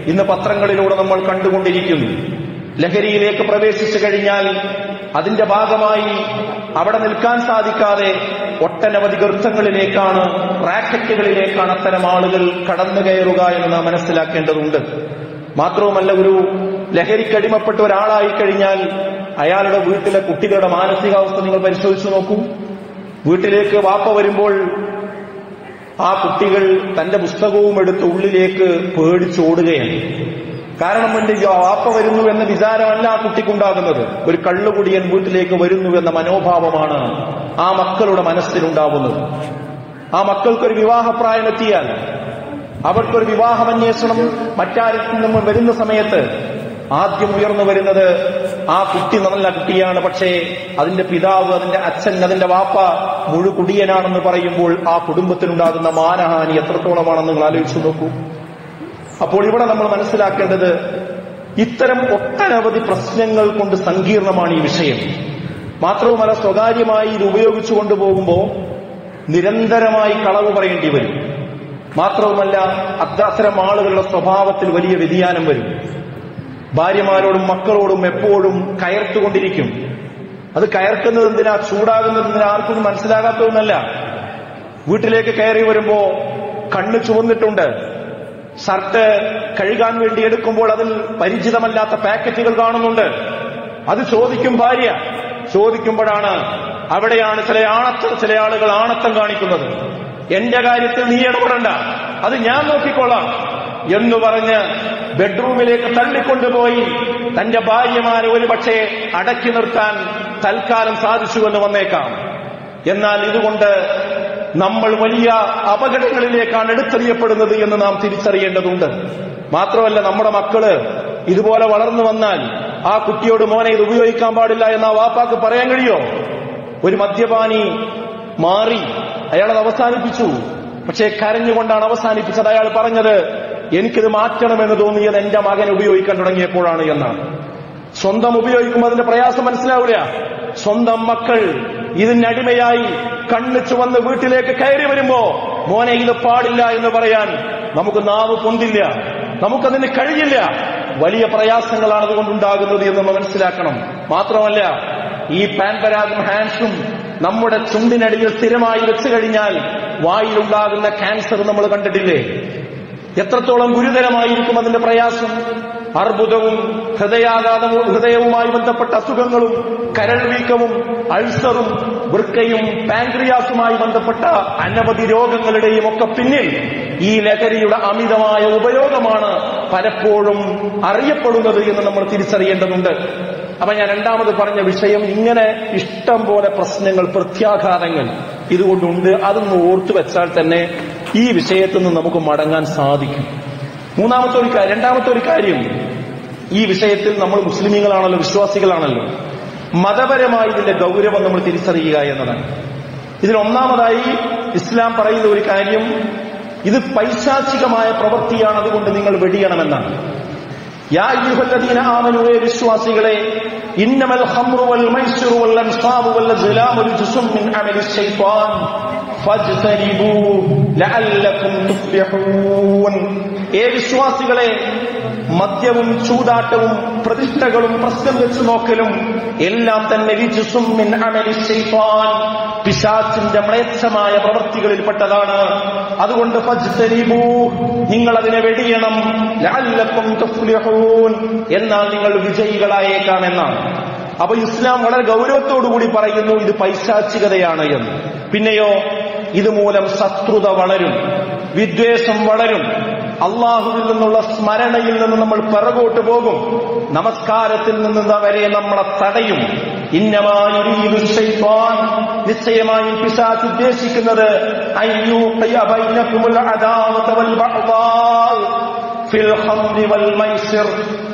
ഇന്ന് പത്രങ്ങളിലൂടെ നമ്മൾ കണ്ടുകൊണ്ടിരിക്കുന്നു. ലഹരിയിലേക്ക് പ്രവേശിച്ചു കഴിഞ്ഞാൽ അതിന്റെ ഭാഗമായി അവിടെ നിൽക്കാൻ സാധിക്കാതെ ഒട്ടനവധി ഗർത്തങ്ങളിലേക്കാണ് റാക്കറ്റുകളിലേക്കാണ് അത്തരം ആളുകൾ കടന്നു കയറുക എന്ന് നാം മനസ്സിലാക്കേണ്ടതുണ്ട്. മാത്രവുമല്ല ഒരു ലഹരിക്കടിമപ്പെട്ട ഒരാളായി കഴിഞ്ഞാൽ അയാളുടെ വീട്ടിലെ കുട്ടികളുടെ മാനസികാവസ്ഥ നിങ്ങൾ പരിശോധിച്ചു നോക്കൂ. വീട്ടിലേക്ക് വാപ്പ വരുമ്പോൾ ആ കുട്ടികൾ തന്റെ പുസ്തകവും എടുത്ത് ഉള്ളിലേക്ക് പേടിച്ചോടുകയാണ്. കാരണം എന്റെ വാപ്പ വരുന്നു എന്ന വിചാരമല്ല ആ കുട്ടിക്കുണ്ടാകുന്നത്. ഒരു കള്ളുകുടിയൻ വീട്ടിലേക്ക് വരുന്നു എന്ന മനോഭാവമാണ് ആ മക്കളുടെ മനസ്സിലുണ്ടാവുന്നത്. ആ മക്കൾക്കൊരു വിവാഹപ്രായം എത്തിയാൽ അവർക്കൊരു വിവാഹമന്വേഷണം മറ്റാരിൽ നിന്നും വരുന്ന സമയത്ത് ആദ്യം ഉയർന്നു വരുന്നത് ആ കുട്ടി നല്ല കുട്ടിയാണ്. പക്ഷേ അതിന്റെ പിതാവ് അതിന്റെ അച്ഛൻ അതിന്റെ വാപ്പ മുഴു കുടിയനാണെന്ന് പറയുമ്പോൾ ആ കുടുംബത്തിനുണ്ടാകുന്ന മാനഹാനി എത്രത്തോളമാണെന്ന് നിങ്ങൾ ആലോചിച്ചു നോക്കൂ. അപ്പോൾ ഇവിടെ നമ്മൾ മനസ്സിലാക്കേണ്ടത് ഇത്തരം ഒട്ടനവധി പ്രശ്നങ്ങൾ കൊണ്ട് സങ്കീർണമാണ് ഈ വിഷയം. മാത്രവുമല്ല സ്വകാര്യമായി ഇത് ഉപയോഗിച്ചു കൊണ്ടുപോകുമ്പോൾ നിരന്തരമായി കളവ് പറയേണ്ടി വരും. മാത്രവുമല്ല അത്തരം ആളുകളുടെ സ്വഭാവത്തിൽ വലിയ വ്യതിയാനം വരും. ഭാര്യമാരോടും മക്കളോടും എപ്പോഴും കയർത്തുകൊണ്ടിരിക്കും. അത് കയർക്കുന്നത് എന്തിനാ? ചൂടാകുന്നത് എന്തിനാ? ആർക്കും മനസ്സിലാകാത്തതൊന്നല്ല. വീട്ടിലേക്ക് കയറി വരുമ്പോ കണ്ണ് ചുവന്നിട്ടുണ്ട്. ഷർട്ട് കഴുകാൻ വേണ്ടി എടുക്കുമ്പോൾ അതിൽ പരിചിതമല്ലാത്ത പാക്കറ്റുകൾ കാണുന്നുണ്ട്. അത് ചോദിക്കും ഭാര്യ. ചോദിക്കുമ്പോഴാണ് അവിടെയാണ് ചില ആണത്തം ചില ആളുകൾ ആണത്തം കാണിക്കുന്നത്. എന്റെ കാര്യത്തിൽ നീ ഇടപെടണ്ട. അത് ഞാൻ നോക്കിക്കൊള്ളാം. എന്ന് പറഞ്ഞ് ബെഡ്റൂമിലേക്ക് തള്ളിക്കൊണ്ടുപോയി. തന്റെ ഭാര്യമാരെ ഒരുപക്ഷെ അടക്കി നിർത്താൻ തൽക്കാലം സാധിച്ചുവെന്ന് വന്നേക്കാം. എന്നാൽ ഇതുകൊണ്ട് നമ്മൾ വലിയ അപകടങ്ങളിലേക്കാണ് എടുത്തെറിയപ്പെടുന്നത് എന്ന് നാം തിരിച്ചറിയേണ്ടതുണ്ട്. മാത്രമല്ല നമ്മുടെ മക്കൾ ഇതുപോലെ വളർന്നു വന്നാൽ ആ കുട്ടിയോട് മോനെ ഇത് ഉപയോഗിക്കാൻ പാടില്ല എന്ന് ആ വാപ്പാക്ക് പറയാൻ കഴിയോ? ഒരു മദ്യപാനി മാറി അയാളത് അവസാനിപ്പിച്ചു. പക്ഷേ കരഞ്ഞുകൊണ്ടാണ് അവസാനിപ്പിച്ചത്. അയാൾ പറഞ്ഞത് എനിക്കിത് മാറ്റണമെന്ന് തോന്നിയത് എന്റെ മകൻ ഉപയോഗിക്കാൻ തുടങ്ങിയപ്പോഴാണ് എന്നാണ്. സ്വന്തം ഉപയോഗിക്കുമ്പോൾ അതിന്റെ പ്രയാസം മനസ്സിലാവില്ല. സ്വന്തം മക്കൾ ഇതിനടിമയായി കണ്ണ് ചുവന്ന് വീട്ടിലേക്ക് കയറി വരുമ്പോ മോനെ ഇത് പാടില്ല എന്ന് പറയാൻ നമുക്ക് നാവ് പൊന്തില്ല. നമുക്കതിന് കഴിയില്ല വലിയ പ്രയാസങ്ങളാണ് അതുകൊണ്ടുണ്ടാകുന്നത് എന്ന് നമ്മൾ മനസ്സിലാക്കണം. മാത്രമല്ല ഈ പാൻപരാഗും ഹാൻഡ്സും നമ്മുടെ ചുണ്ടിനടിയിൽ സ്ഥിരമായി വെച്ചു കഴിഞ്ഞാൽ വായിലുണ്ടാകുന്ന ക്യാൻസർ നമ്മൾ കണ്ടിട്ടില്ലേ? എത്രത്തോളം ഗുരുതരമായിരിക്കും അതിന്റെ പ്രയാസം? അർബുദവും ഹൃദയാഘാതവും ഹൃദയവുമായി ബന്ധപ്പെട്ട അസുഖങ്ങളും കരൾ വീക്കവും അൾസറും വൃക്കയും പാൻക്രിയാസുമായി ബന്ധപ്പെട്ട അനവധി രോഗങ്ങളുടെയും ഒക്കെ പിന്നിൽ ഈ ലഹരിയുടെ അമിതമായ ഉപയോഗമാണ് പലപ്പോഴും അറിയപ്പെടുന്നത് എന്ന് നമ്മൾ തിരിച്ചറിയേണ്ടതുണ്ട്. അപ്പൊ ഞാൻ രണ്ടാമത് പറഞ്ഞ വിഷയം ഇങ്ങനെ ഇഷ്ടം പോലെ പ്രശ്നങ്ങൾ പ്രത്യാഘാതങ്ങൾ ഇതുകൊണ്ടുണ്ട്. അതൊന്ന് ഓർത്തു വെച്ചാൽ തന്നെ ഈ വിഷയത്തിൽ നിന്ന് നമുക്ക് മടങ്ങാൻ സാധിക്കും. മൂന്നാമത്തെ ഒരു കാര്യം രണ്ടാമത്തെ ഒരു കാര്യം ഈ വിഷയത്തിൽ നമ്മൾ മുസ്ലിമീങ്ങളാണല്ലോ വിശ്വാസികളാണല്ലോ. മതപരമായി ഇതിന്റെ ഗൗരവം നമ്മൾ തിരിച്ചറിയുക എന്നതാണ്. ഇതിൽ ഒന്നാമതായി ഇസ്ലാം പറയുന്ന ഒരു കാര്യം ഇത് പൈശാചികമായ പ്രവൃത്തിയാണ് അതുകൊണ്ട് നിങ്ങൾ വെടിയണമെന്നാണ്. യാ വിശ്വാസികളെ ഇന്നമൽ ഖംറു വൽ മൈസിറു വൽ അൻസാബു വൽ തുഫ്ലിഹൂൻ ഏ വിശ്വാസികളെ മദ്യവും ചൂതാട്ടവും പ്രതിഷ്ഠകളും പ്രശ്നം വെച്ച് നോക്കലും എല്ലാം തന്നെ പിശാച്ചിന്റെ മ്ലേച്ഛമായ പ്രവൃത്തികളിൽ പെട്ടതാണ് അതുകൊണ്ട് നിങ്ങൾ അതിനെ വെടിയണം. എന്നാൽ നിങ്ങൾ വിജയികളായേക്കാം എന്നാണ് അപ്പൊ ഇസ്ലാം വളരെ ഗൗരവത്തോടുകൂടി പറയുന്നു ഇത് പൈശാചികതയാണ് എന്ന്. പിന്നെയോ ഇതുമൂലം ശത്രുത വളരും വിദ്വേഷം വളരും. അള്ളാഹുവിൽ നിന്നുള്ള സ്മരണയിൽ നിന്ന് നമ്മൾ പിറകോട്ട് പോകും. നമസ്കാരത്തിൽ നിന്ന് വരെ നമ്മളെ തടയും. നിശ്ചയമായും പിശാച്ച് ഉദ്ദേശിക്കുന്നത്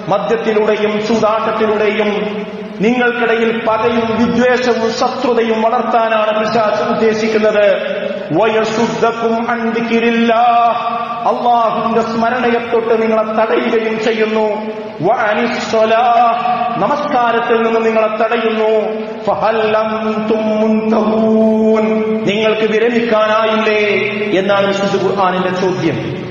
മദ്യത്തിലൂടെയും ചൂതാട്ടത്തിലൂടെയും നിങ്ങൾക്കിടയിൽ പകയും വിദ്വേഷവും ശത്രുതയും വളർത്താനാണ് പിശാച്ച് ഉദ്ദേശിക്കുന്നത്. അള്ളാഹുവിന്റെ സ്മരണയെ തൊട്ട് നിങ്ങളെ തടയുകയും ചെയ്യുന്നു. നമസ്കാരത്തിൽ നിന്ന് നിങ്ങളെ തടയുന്നു. നിങ്ങൾക്ക് വിരമിക്കാനായില്ലേ എന്നാണ് വിശുദ്ധ ഖുർആാനിന്റെ ചോദ്യം.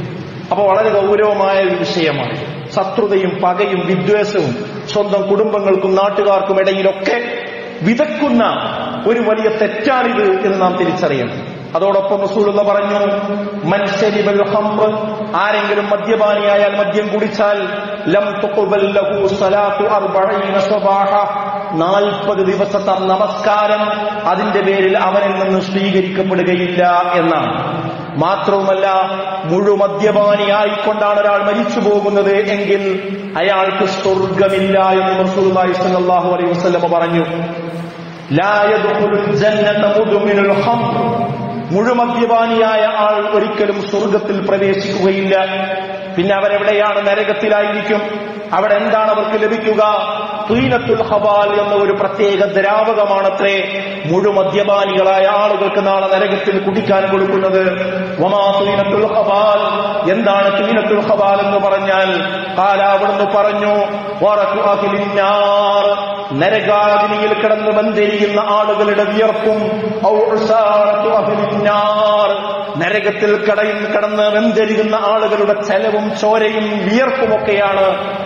അപ്പൊ വളരെ ഗൗരവമായ ഒരു വിഷയമാണ്. ശത്രുതയും പകയും വിദ്വേഷവും സ്വന്തം കുടുംബങ്ങൾക്കും നാട്ടുകാർക്കും ഇടയിലൊക്കെ വിതക്കുന്ന ഒരു വലിയ തെറ്റാണിത് എന്ന് നാം തിരിച്ചറിയണം. അതോടൊപ്പം റസൂലുള്ള പറഞ്ഞു മൻസരിബൽ ആരെങ്കിലും മദ്യപാനിയായാൽ മദ്യം കുടിച്ചാൽ ലം തുഖ്ബൽ ദിവസത്തെ നമസ്കാരം അതിന്റെ പേരിൽ അവനിൽ നിന്ന് സ്വീകരിക്കപ്പെടുകയില്ല എന്നാണ്. മാത്രവുമല്ല മുഴുമദ്യപാനിയായിക്കൊണ്ടാണ് ഒരാൾ മരിച്ചു പോകുന്നത് എങ്കിൽ അയാൾക്ക് സ്വർഗമില്ല എന്ന് റസൂലുള്ളാഹി സ്വല്ലല്ലാഹു അലൈഹി വസല്ലം പറഞ്ഞു. ലാ യദ്ഖുലുൽ ജന്നത മുദ്മിനുൽ ഖംർ. മുഴുമദ്യപാനിയായ ആൾ ഒരിക്കലും സ്വർഗത്തിൽ പ്രവേശിക്കുകയില്ല. പിന്നെ അവരെവിടെയാണ് നരകത്തിലായിരിക്കും? അവിടെ എന്താണ് അവർക്ക് ലഭിക്കുക? തുയിനത്തുൽ ഹബാൽ എന്ന ഒരു പ്രത്യേക ദ്രാവകമാണത്രേ മുഴുമദ്യപാനികളായ ആളുകൾക്ക് നാളെ നരകത്തിൽ കുടിക്കാൻ കൊടുക്കുന്നത്. വമാ തുയിനത്തുൽ ഹബാൽ എന്താണ് തുയിനത്തുൽ ഹബാൽ എന്ന് പറഞ്ഞാൽ? കാലാവിടുന്ന് പറഞ്ഞു നരകാഗ്നിയിൽ കിടന്ന് ബന്ധിരിക്കുന്ന ആളുകളുടെ വിയർപ്പും. നരകത്തിൽ കടയിൽ കടന്ന് വെന്തെരിയുന്ന ആളുകളുടെ ചെലവും ചോരയും വിയർപ്പുമൊക്കെയാണ്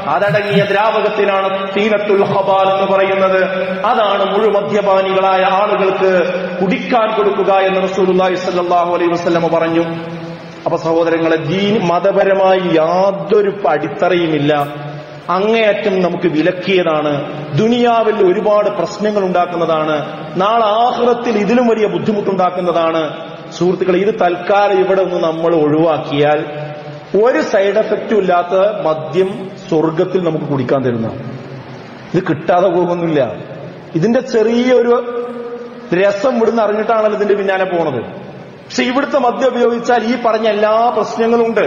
അതടങ്ങിയ ദ്രാവകത്തിനാണ് തീനത്തുൽ ഹബാൽ എന്ന് പറയുന്നത്. അതാണ് മുഴുമദ്യപാനികളായ ആളുകൾക്ക് കുടിക്കാൻ കൊടുക്കുക എന്ന് റസൂലുള്ളാഹി സ്വല്ലല്ലാഹു അലൈഹി വസല്ലം പറഞ്ഞു. അപ്പൊ സഹോദരങ്ങളെ ദീൻ മതപരമായി യാതൊരു അടിത്തറയുമില്ല. അങ്ങേയറ്റം നമുക്ക് വിലക്കിയതാണ്. ദുനിയാവിൽ ഒരുപാട് പ്രശ്നങ്ങൾ ഉണ്ടാക്കുന്നതാണ്. നാളെ ആഹ്റത്തിൽ ഇതിലും വലിയ ബുദ്ധിമുട്ടുണ്ടാക്കുന്നതാണ്. സുഹൃത്തുക്കളെ ഇത് തൽക്കാലം ഇവിടെ ഒന്ന് നമ്മൾ ഒഴിവാക്കിയാൽ ഒരു സൈഡ് എഫക്റ്റും ഇല്ലാത്ത മദ്യം സ്വർഗത്തിൽ നമുക്ക് കുടിക്കാൻ തരുന്ന ഇത് കിട്ടാതെ പോകുന്നില്ല. ഇതിന്റെ ചെറിയൊരു രസം ഇവിടുന്ന് അറിഞ്ഞിട്ടാണല്ലോ ഇതിന്റെ പിന്നാലെ പോണത്. പക്ഷെ ഇവിടുത്തെ മദ്യം ഉപയോഗിച്ചാൽ ഈ പറഞ്ഞ എല്ലാ പ്രശ്നങ്ങളും ഉണ്ട്.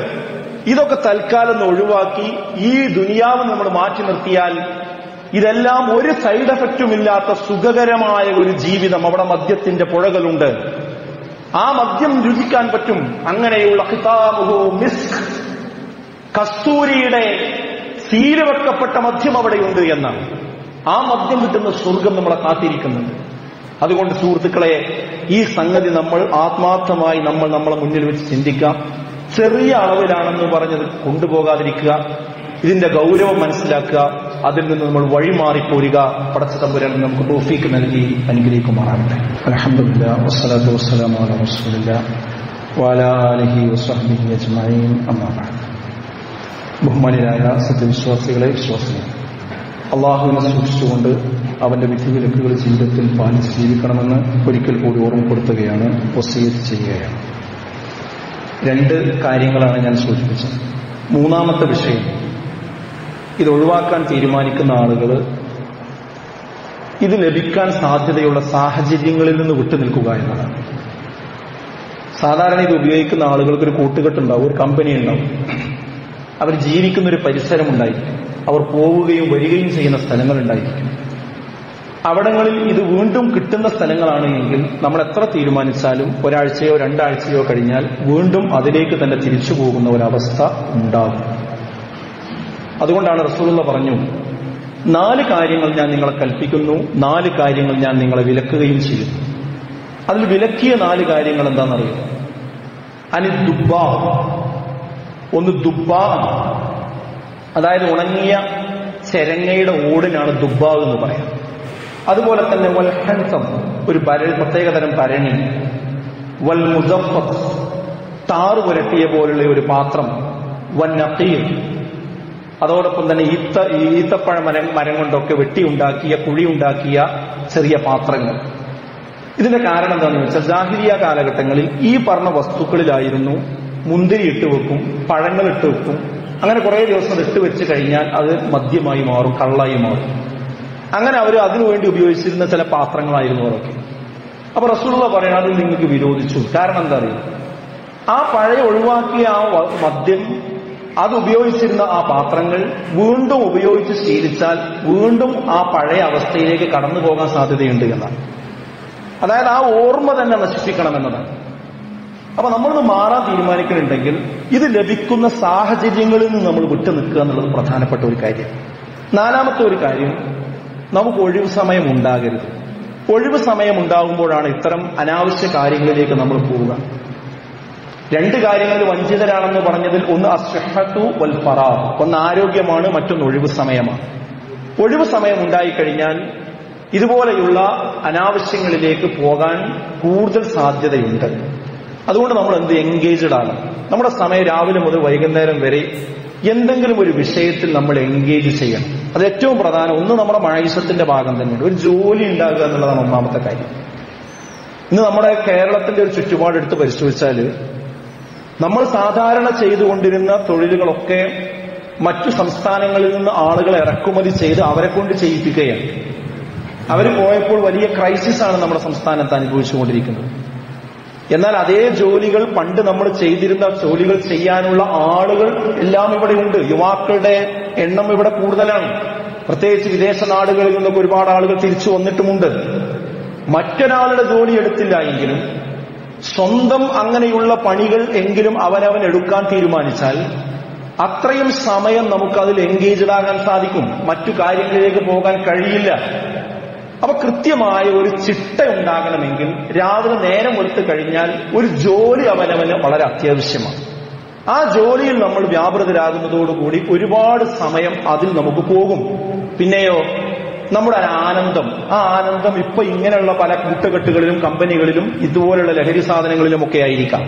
ഇതൊക്കെ തൽക്കാലം ഒഴിവാക്കി ഈ ദുനിയാവ് നമ്മൾ മാറ്റി നിർത്തിയാൽ ഇതെല്ലാം ഒരു സൈഡ് എഫക്റ്റും ഇല്ലാത്ത സുഖകരമായ ഒരു ജീവിതം അവിടെ മദ്യത്തിന്റെ പുഴകളുണ്ട്. ആ മദ്യം രുചിക്കാൻ പറ്റും. അങ്ങനെയുള്ള ഖിതാമുഹു മിസ്ക്. കസ്തൂരിയുടെ സീലവെക്കപ്പെട്ട മദ്യം അവിടെയുണ്ട് എന്നാണ്. ആ മദ്യം കിട്ടുന്ന സ്വർഗം നമ്മളെ കാത്തിരിക്കുന്നുണ്ട് അതുകൊണ്ട് സുഹൃത്തുക്കളെ ഈ സംഗതി നമ്മൾ ആത്മാർത്ഥമായി നമ്മൾ നമ്മളെ മുന്നിൽ വെച്ച് ചിന്തിക്കാം. ചെറിയ അളവിലാണെന്ന് പറഞ്ഞത് കൊണ്ടുപോകാതിരിക്കുക. ഇതിന്റെ ഗൗരവം മനസ്സിലാക്കുക അതിൽ നിന്ന് നമ്മൾ വഴിമാറിപ്പോരുക പടച്ച തമ്പുരാൻ നമുക്ക് തോഫീക്ക് നൽകി അനുഗ്രഹിക്കുമാറാകട്ടെ. വസ്സലാത്തു സത്യവിശ്വാസികളെ വിശ്വാസികൾ അള്ളാഹുവിനെ സൂക്ഷിച്ചുകൊണ്ട് അവന്റെ വിധിവിലക്കുകൾ ജീവിതത്തിൽ പാലിച്ച് ജീവിക്കണമെന്ന് ഒരിക്കൽ കൂടി ഓർമ്മപ്പെടുത്തുകയാണ് വസീത് ചെയ്യുകയാണ്. രണ്ട് കാര്യങ്ങളാണ് ഞാൻ സൂചിപ്പിച്ചത്. മൂന്നാമത്തെ വിഷയം ഇത് ഒഴിവാക്കാൻ തീരുമാനിക്കുന്ന ആളുകൾ ഇത് ലഭിക്കാൻ സാധ്യതയുള്ള സാഹചര്യങ്ങളിൽ നിന്ന് വിട്ടുനിൽക്കുക എന്നതാണ്. സാധാരണ ഇത് ഉപയോഗിക്കുന്ന ആളുകൾക്ക് ഒരു കൂട്ടുകെട്ടുണ്ടാവും ഒരു കമ്പനി ഉണ്ടാവും. അവർ ജീവിക്കുന്ന ഒരു പരിസരം ഉണ്ടായിരിക്കും. അവർ പോവുകയും വരികയും ചെയ്യുന്ന സ്ഥലങ്ങൾ ഉണ്ടായിരിക്കും. അവിടങ്ങളിൽ ഇത് വീണ്ടും കിട്ടുന്ന സ്ഥലങ്ങളാണ് എങ്കിൽ നമ്മൾ എത്ര തീരുമാനിച്ചാലും ഒരാഴ്ചയോ രണ്ടാഴ്ചയോ കഴിഞ്ഞാൽ വീണ്ടും അതിലേക്ക് തന്നെ തിരിച്ചു പോകുന്ന ഒരവസ്ഥ ഉണ്ടാകും. അതുകൊണ്ടാണ് റസൂലുള്ള പറഞ്ഞു നാല് കാര്യങ്ങൾ ഞാൻ നിങ്ങളെ കൽപ്പിക്കുന്നു നാല് കാര്യങ്ങൾ ഞാൻ നിങ്ങളെ വിലക്കുകയും ചെയ്യുന്നു അതിൽ വിലക്കിയ നാല് കാര്യങ്ങൾ എന്താണെന്നറിയോ? അനി ദുബാ ഒന്ന് ദുബാ അതായത് ഉണങ്ങിയ ചെരങ്ങയുടെ ഓടിനാണ് ദുബാവ് എന്ന് പറയാം. അതുപോലെ തന്നെ വൽ ഹൻസം ഒരു പര പ്രത്യേകതരം പരണി. വൽ മുസഫത്ത് താറ് പുരട്ടിയ പോലുള്ള ഒരു പാത്രം. വൻ നഖീർ അതോടൊപ്പം തന്നെ ഈത്ത ഈത്തപ്പഴ മരം മരം കൊണ്ടൊക്കെ വെട്ടിയുണ്ടാക്കിയ കുഴിയുണ്ടാക്കിയ ചെറിയ പാത്രങ്ങൾ. ഇതിന്റെ കാരണം എന്താണെന്ന് വെച്ചാൽ ജാഹിരിയ കാലഘട്ടങ്ങളിൽ ഈ പറഞ്ഞ വസ്തുക്കളിലായിരുന്നു മുന്തിരി ഇട്ട് വെക്കും പഴങ്ങൾ ഇട്ട് വെക്കും. അങ്ങനെ കുറെ ദിവസം ഇട്ട് വെച്ച് കഴിഞ്ഞാൽ അത് മദ്യമായി മാറും കള്ളായി മാറും. അങ്ങനെ അവർ അതിനുവേണ്ടി ഉപയോഗിച്ചിരുന്ന ചില പാത്രങ്ങളായിരുന്നു അതൊക്കെ അപ്പൊ റസൂള്ള പറയണത് നിങ്ങൾക്ക് വിരോധിച്ചു. കാരണം എന്താ അറിയുക ആ പഴയ ഒഴിവാക്കിയ ആ മദ്യം അത് ഉപയോഗിച്ചിരുന്ന ആ പാത്രങ്ങൾ വീണ്ടും ഉപയോഗിച്ച് ശീലിച്ചാൽ വീണ്ടും ആ പഴയ അവസ്ഥയിലേക്ക് കടന്നു പോകാൻ സാധ്യതയുണ്ട് എന്നാണ്. അതായത് ആ ഓർമ്മ തന്നെ നശിപ്പിക്കണം എന്നതാണ് അപ്പൊ നമ്മളൊന്ന് മാറാൻ തീരുമാനിക്കുന്നുണ്ടെങ്കിൽ ഇത് ലഭിക്കുന്ന സാഹചര്യങ്ങളിൽ നിന്ന് നമ്മൾ വിട്ടു നിൽക്കുക എന്നുള്ളത് പ്രധാനപ്പെട്ട ഒരു കാര്യം. നാലാമത്തെ ഒരു കാര്യം നമുക്ക് ഒഴിവ് സമയം ഉണ്ടാകരുത്. ഒഴിവ് സമയം ഉണ്ടാകുമ്പോഴാണ് ഇത്തരം അനാവശ്യ കാര്യങ്ങളിലേക്ക് നമ്മൾ പോവുക. രണ്ട് കാര്യങ്ങൾ വഞ്ചിതരാണെന്ന് പറഞ്ഞതിൽ ഒന്ന് അസ്ഹത്തു വൽ ഫറാ ഒന്ന് ആരോഗ്യമാണ് മറ്റൊന്ന് ഒഴിവ് സമയമാണ്. ഒഴിവ് സമയം ഉണ്ടായിക്കഴിഞ്ഞാൽ ഇതുപോലെയുള്ള അനാവശ്യങ്ങളിലേക്ക് പോകാൻ കൂടുതൽ സാധ്യതയുണ്ട്. അതുകൊണ്ട് നമ്മൾ എന്ത് എൻഗേജ്ഡ് ആണ്? നമ്മുടെ സമയം രാവിലെ മുതൽ വൈകുന്നേരം വരെ എന്തെങ്കിലും ഒരു വിഷയത്തിൽ നമ്മൾ എൻഗേജ് ചെയ്യണം. അത് ഏറ്റവും പ്രധാനം ഒന്ന് നമ്മുടെ മഴീസത്തിന്റെ ഭാഗം തന്നെയാണ് ഒരു ജോലി ഉണ്ടാകുക എന്നുള്ളതാണ് ഒന്നാമത്തെ കാര്യം. ഇന്ന് നമ്മുടെ കേരളത്തിന്റെ ഒരു ചുറ്റുപാട് എടുത്ത് പരിശോധിച്ചാൽ നമ്മൾ സാധാരണ ചെയ്തുകൊണ്ടിരുന്ന തൊഴിലുകളൊക്കെ മറ്റു സംസ്ഥാനങ്ങളിൽ നിന്ന് ആളുകളെ ഇറക്കുമതി ചെയ്ത് അവരെ കൊണ്ട് ചെയ്യിപ്പിക്കുകയാണ്. അവർ പോയപ്പോൾ വലിയ ക്രൈസിസ് ആണ് നമ്മുടെ സംസ്ഥാനത്ത് അനുഭവിച്ചുകൊണ്ടിരിക്കുന്നത്. എന്നാൽ അതേ ജോലികൾ പണ്ട് നമ്മൾ ചെയ്തിരുന്ന ജോലികൾ ചെയ്യാനുള്ള ആളുകൾ എല്ലാം ഇവിടെ ഉണ്ട്. യുവാക്കളുടെ എണ്ണം ഇവിടെ കൂടുതലാണ്. പ്രത്യേകിച്ച് വിദേശ നാടുകളിൽ നിന്നൊക്കെ ഒരുപാട് ആളുകൾ തിരിച്ചു വന്നിട്ടുമുണ്ട്. മറ്റൊരാളുടെ ജോലി എടുത്തില്ല എങ്കിലും സ്വന്തം അങ്ങനെയുള്ള പണികൾ എങ്കിലും അവനവൻ എടുക്കാൻ തീരുമാനിച്ചാൽ അത്രയും സമയം നമുക്ക് അതിൽ എൻഗേജ്ഡ് ആകാൻ സാധിക്കും. മറ്റു കാര്യങ്ങളിലേക്ക് പോകാൻ കഴിയില്ല. അപ്പൊ കൃത്യമായ ഒരു ചിട്ട ഉണ്ടാകണമെങ്കിൽ രാവിലെ നേരം എടുത്തു കഴിഞ്ഞാൽ ഒരു ജോലി അവനവന് വളരെ അത്യാവശ്യമാണ്. ആ ജോലിയിൽ നമ്മൾ വ്യാപൃതരാകുന്നതോടുകൂടി ഒരുപാട് സമയം അതിൽ നമുക്ക് പോകും. പിന്നെയോ നമ്മുടെ ആനന്ദം. ആ ആനന്ദം ഇപ്പൊ ഇങ്ങനെയുള്ള പല കൂട്ടുകെട്ടുകളിലും കമ്പനികളിലും ഇതുപോലുള്ള ലഹരി സാധനങ്ങളിലും ഒക്കെ ആയിരിക്കാം.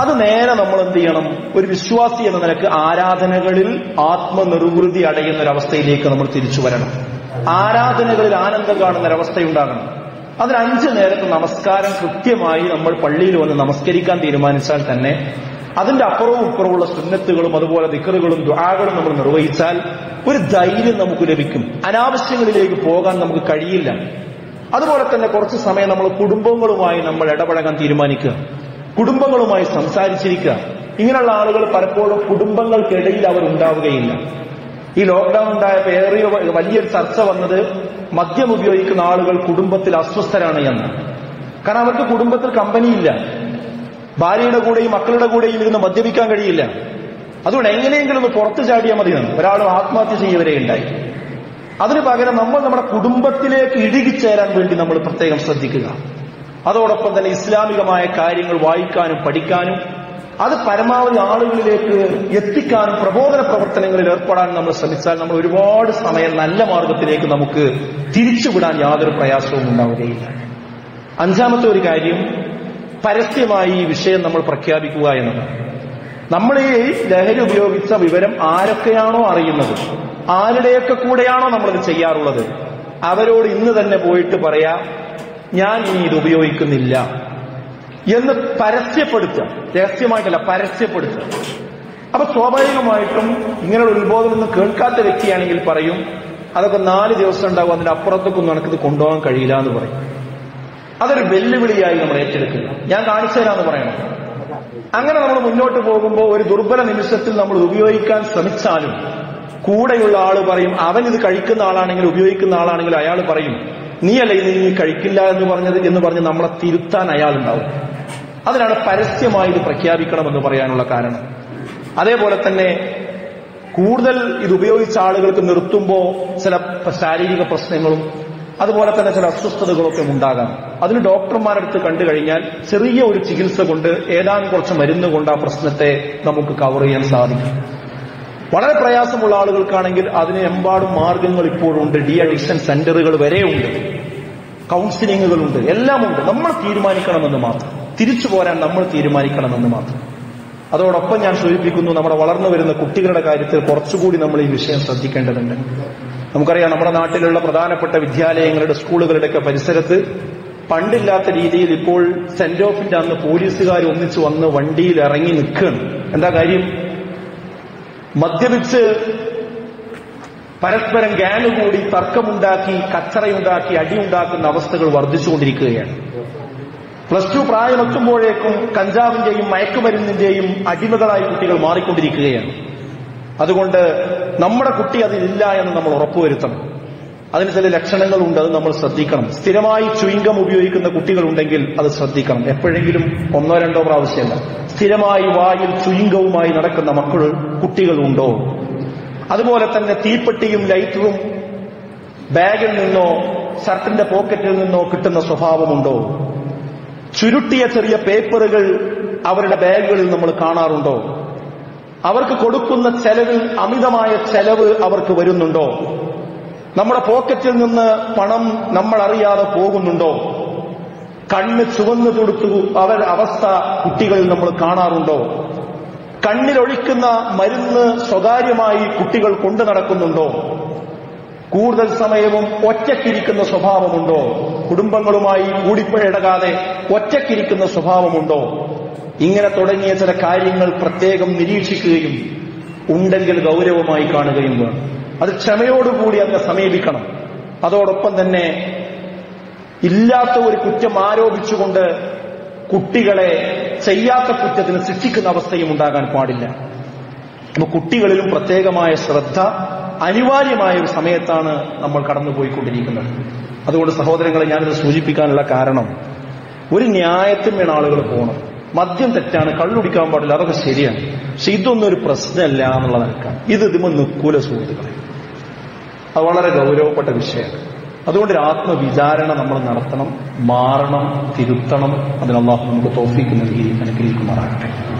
അത് നേരെ നമ്മൾ എന്ത് ചെയ്യണം? ഒരു വിശ്വാസി എന്ന നിലയ്ക്ക് ആരാധനകളിൽ ആത്മനിർവൃതി അടയുന്ന ഒരു അവസ്ഥയിലേക്ക് നമ്മൾ തിരിച്ചു വരണം. ആരാധനകളിൽ ആനന്ദം കാണുന്ന ഒരവസ്ഥയുണ്ടാകണം. അതിന് അഞ്ച് നേരത്തെ നമസ്കാരം കൃത്യമായി നമ്മൾ പള്ളിയിൽ വന്ന് നമസ്കരിക്കാൻ തീരുമാനിച്ചാൽ തന്നെ അതിന്റെ അപ്പുറവും ഇപ്പുറവുള്ള സുന്നത്തുകളും അതുപോലെ ദിക്കറുകളും ദുആകളും നമ്മൾ നിർവഹിച്ചാൽ ഒരു ധൈര്യം നമുക്ക് ലഭിക്കും. അനാവശ്യങ്ങളിലേക്ക് പോകാൻ നമുക്ക് കഴിയില്ല. അതുപോലെ തന്നെ കുറച്ച് സമയം നമ്മൾ കുടുംബങ്ങളുമായി നമ്മൾ ഇടപഴകാൻ തീരുമാനിക്കുക. കുടുംബങ്ങളുമായി സംസാരിച്ചിരിക്കുക. ഇങ്ങനെയുള്ള ആളുകൾ പലപ്പോഴും കുടുംബങ്ങൾക്കിടയിൽ അവർ ഉണ്ടാവുകയില്ല ഈ ലോക്ക്ഡൌൺ ഉണ്ടായപ്പോൾ ഏറിയ വലിയൊരു ചർച്ച വന്നത് മദ്യം ഉപയോഗിക്കുന്ന ആളുകൾ കുടുംബത്തിൽ അസ്വസ്ഥരാണ് എന്ന്. കാരണം അവർക്ക് കുടുംബത്തിൽ കമ്പനിയില്ല ഭാര്യയുടെ കൂടെയും മക്കളുടെ കൂടെയും ഇരുന്ന് മദ്യപിക്കാൻ കഴിയില്ല. അതുകൊണ്ട് എങ്ങനെയെങ്കിലും ഒന്ന് പുറത്തു ചാടിയാൽ മതിയാണ് ഒരാൾ ആത്മഹത്യ ചെയ്യവരെ ഉണ്ടായി. അതിനു പകരം നമ്മൾ നമ്മുടെ കുടുംബത്തിലേക്ക് ഇഴുകിച്ചേരാൻ വേണ്ടി നമ്മൾ പ്രത്യേകം ശ്രദ്ധിക്കുക. അതോടൊപ്പം തന്നെ ഇസ്ലാമികമായ കാര്യങ്ങൾ വായിക്കാനും പഠിക്കാനും അത് പരമാവധി ആളുകളിലേക്ക് എത്തിക്കാനും പ്രബോധന പ്രവർത്തനങ്ങളിൽ ഏർപ്പെടാനും നമ്മൾ ശ്രമിച്ചാൽ നമ്മൾ ഒരുപാട് സമയം നല്ല മാർഗത്തിലേക്ക് നമുക്ക് തിരിച്ചുവിടാൻ യാതൊരു പ്രയാസവും ഉണ്ടാവുകയില്ല. അഞ്ചാമത്തെ ഒരു കാര്യം പരസ്യമായി ഈ വിഷയം നമ്മൾ പ്രഖ്യാപിക്കുക എന്നതാണ്. നമ്മൾ ഈ ലഹരി ഉപയോഗിച്ച വിവരം ആരൊക്കെയാണോ അറിയുന്നത്? ആരുടെയൊക്കെ കൂടെയാണോ നമ്മളിത് ചെയ്യാറുള്ളത്? അവരോട് ഇന്ന് തന്നെ പോയിട്ട് പറയാ ഞാൻ ഇനി ഇത് ഉപയോഗിക്കുന്നില്ല. എന്ന് പരസ്യപ്പെടുത്തുക. രഹസ്യമായിട്ടല്ല പരസ്യപ്പെടുത്തുക. അപ്പൊ സ്വാഭാവികമായിട്ടും ഇങ്ങനെയുള്ള ഉത്ബോധനമൊന്നും കേൾക്കാത്ത വ്യക്തിയാണെങ്കിൽ പറയും അതൊക്കെ നാല് ദിവസം ഉണ്ടാവും അതിന്റെ അപ്പുറത്തേക്കൊന്നും എനിക്കിത് കൊണ്ടുപോകാൻ കഴിയില്ല എന്ന് പറയും. അതൊരു വെല്ലുവിളിയായി നമ്മൾ ഏറ്റെടുക്കുക ഞാൻ കാണിച്ചു തരാമെന്ന് പറയണം. അങ്ങനെ നമ്മൾ മുന്നോട്ട് പോകുമ്പോൾ ഒരു ദുർബല നിമിഷത്തിൽ നമ്മൾ ഉപയോഗിക്കാൻ ശ്രമിച്ചാലും കൂടെയുള്ള ആൾ പറയും അവൻ ഇത് കഴിക്കുന്ന ആളാണെങ്കിൽ ഉപയോഗിക്കുന്ന ആളാണെങ്കിൽ അയാൾ പറയും നീയല്ല ഇത് നീ കഴിക്കില്ല എന്ന് പറഞ്ഞത്? എന്ന് പറഞ്ഞ് നമ്മളെ തിരുത്താൻ അയാളുണ്ടാവും. അതിനാണ് പരസ്യമായി ഇത് പ്രഖ്യാപിക്കണമെന്ന് പറയാനുള്ള കാരണം. അതേപോലെ തന്നെ കൂടുതൽ ഇത് ഉപയോഗിച്ച ആളുകൾക്ക് നിർത്തുമ്പോൾ ചില ശാരീരിക പ്രശ്നങ്ങളും അതുപോലെ തന്നെ ചില അസ്വസ്ഥതകളൊക്കെ ഉണ്ടാകാം. അതിന് ഡോക്ടർമാരടുത്ത് കണ്ടു കഴിഞ്ഞാൽ ചെറിയ ഒരു ചികിത്സ കൊണ്ട് ഏതാനും കുറച്ച് മരുന്ന് കൊണ്ട് ആ പ്രശ്നത്തെ നമുക്ക് കവർ ചെയ്യാൻ സാധിക്കും. വളരെ പ്രയാസമുള്ള ആളുകൾക്കാണെങ്കിൽ അതിന് എമ്പാടും മാർഗങ്ങൾ ഇപ്പോഴുണ്ട്. ഡി അഡിക്ഷൻ സെന്ററുകൾ വരെയുണ്ട്. കൗൺസിലിങ്ങുകളുണ്ട്. എല്ലാമുണ്ട്. നമ്മൾ തീരുമാനിക്കണമെന്ന് മാത്രം. തിരിച്ചു പോരാൻ നമ്മൾ തീരുമാനിക്കണമെന്ന് മാത്രം. അതോടൊപ്പം ഞാൻ സൂചിപ്പിക്കുന്നു നമ്മുടെ വളർന്നു വരുന്ന കുട്ടികളുടെ കാര്യത്തിൽ കുറച്ചുകൂടി നമ്മൾ ഈ വിഷയം ശ്രദ്ധിക്കേണ്ടതുണ്ട്. നമുക്കറിയാം നമ്മുടെ നാട്ടിലുള്ള പ്രധാനപ്പെട്ട വിദ്യാലയങ്ങളുടെ സ്കൂളുകളുടെയൊക്കെ പരിസരത്ത് പണ്ടില്ലാത്ത രീതിയിൽ ഇപ്പോൾ സെന്റ് ഓഫിന്റെ അന്ന് പോലീസുകാർ ഒന്നിച്ച് വന്ന് വണ്ടിയിൽ ഇറങ്ങി നിൽക്കുകയാണ്. എന്താ കാര്യം? മദ്യപിച്ച് പരസ്പരം ഗ്യാങ് കൂടി തർക്കമുണ്ടാക്കി കച്ചറയുണ്ടാക്കി അടിയുണ്ടാക്കുന്ന അവസ്ഥകൾ വർദ്ധിച്ചുകൊണ്ടിരിക്കുകയാണ്. പ്ലസ് ടു പ്രായമെത്തുമ്പോഴേക്കും കഞ്ചാവിന്റെയും മയക്കുമരുന്നിന്റെയും അടിമകളായി കുട്ടികൾ മാറിക്കൊണ്ടിരിക്കുകയാണ്. അതുകൊണ്ട് നമ്മുടെ കുട്ടി അതിലില്ല എന്ന് നമ്മൾ ഉറപ്പുവരുത്തണം. അതിന് ചില ലക്ഷണങ്ങളുണ്ട് അത് നമ്മൾ ശ്രദ്ധിക്കണം. സ്ഥിരമായി ചുയിങ്കം ഉപയോഗിക്കുന്ന കുട്ടികളുണ്ടെങ്കിൽ അത് ശ്രദ്ധിക്കണം. എപ്പോഴെങ്കിലും ഒന്നോ രണ്ടോ പ്രാവശ്യമല്ല. സ്ഥിരമായി വായിൽ ചുയിങ്കവുമായി നടക്കുന്ന മക്കൾ കുട്ടികളുണ്ടോ? അതുപോലെ തന്നെ തീപ്പെട്ടിയും ലൈറ്ററും ബാഗിൽ നിന്നോ ഷർട്ടിന്റെ പോക്കറ്റിൽ നിന്നോ കിട്ടുന്ന സ്വഭാവമുണ്ടോ? ചുരുട്ടിയ ചെറിയ പേപ്പറുകൾ അവരുടെ ബാഗുകളിൽ നമ്മൾ കാണാറുണ്ടോ? അവർക്ക് കൊടുക്കുന്ന ചെലവിൽ അമിതമായ ചെലവ് അവർക്ക് വരുന്നുണ്ടോ? നമ്മുടെ പോക്കറ്റിൽ നിന്ന് പണം നമ്മൾ അറിയാതെ പോകുന്നുണ്ടോ? കണ്ണ് ചുവന്നു കൊടുത്തു അവരുടെ അവസ്ഥ കുട്ടികളിൽ നമ്മൾ കാണാറുണ്ടോ? കണ്ണിലൊഴിക്കുന്ന മരുന്ന് സ്വകാര്യമായി കുട്ടികൾ കൊണ്ടു നടക്കുന്നുണ്ടോ? കൂടുതൽ സമയവും ഒറ്റക്കിരിക്കുന്ന സ്വഭാവമുണ്ടോ? കുടുംബങ്ങളുമായി കൂടിപ്പഴകാതെ ഒറ്റക്കിരിക്കുന്ന സ്വഭാവമുണ്ടോ? ഇങ്ങനെ തുടങ്ങിയ ചില കാര്യങ്ങൾ പ്രത്യേകം നിരീക്ഷിക്കുകയും ഉണ്ടെങ്കിൽ ഗൗരവമായി കാണുകയും വേണം. അത് ക്ഷമയോടുകൂടി അതിനെ സമീപിക്കണം. അതോടൊപ്പം തന്നെ ഇല്ലാത്ത ഒരു കുറ്റം ആരോപിച്ചുകൊണ്ട് കുട്ടികളെ ചെയ്യാത്ത കുറ്റത്തിന് ശിക്ഷിക്കുന്ന അവസ്ഥയും ഉണ്ടാകാൻ പാടില്ല. അപ്പൊ കുട്ടികളിലും പ്രത്യേകമായ ശ്രദ്ധ അനിവാര്യമായ ഒരു സമയത്താണ് നമ്മൾ കടന്നുപോയിക്കൊണ്ടിരിക്കുന്നത്. അതുകൊണ്ട് സഹോദരങ്ങളെ ഞാനിത് സൂചിപ്പിക്കാനുള്ള കാരണം ഒരു ന്യായത്തിന് വേണം ആളുകൾ പോകണം. മദ്യം തെറ്റാണ് കള്ളുടിക്കാൻ പാടില്ല അതൊക്കെ ശരിയാണ്. പക്ഷെ ഇതൊന്നും ഒരു പ്രശ്നമല്ല എന്നുള്ള നിൽക്കാണ് ഇത് ഇതിമ നിൽക്കൂല സുഹൃത്തുക്കളെ. അത് വളരെ ഗൗരവപ്പെട്ട വിഷയമാണ്. അതുകൊണ്ട് ഒരു ആത്മവിചാരണ നമ്മൾ നടത്തണം മാറണം തിരുത്തണം. അതിന് അള്ളാഹു നമുക്ക് തോഫിക്ക് നൽകി അനുഗ്രഹിക്കുമാറാകട്ടെ.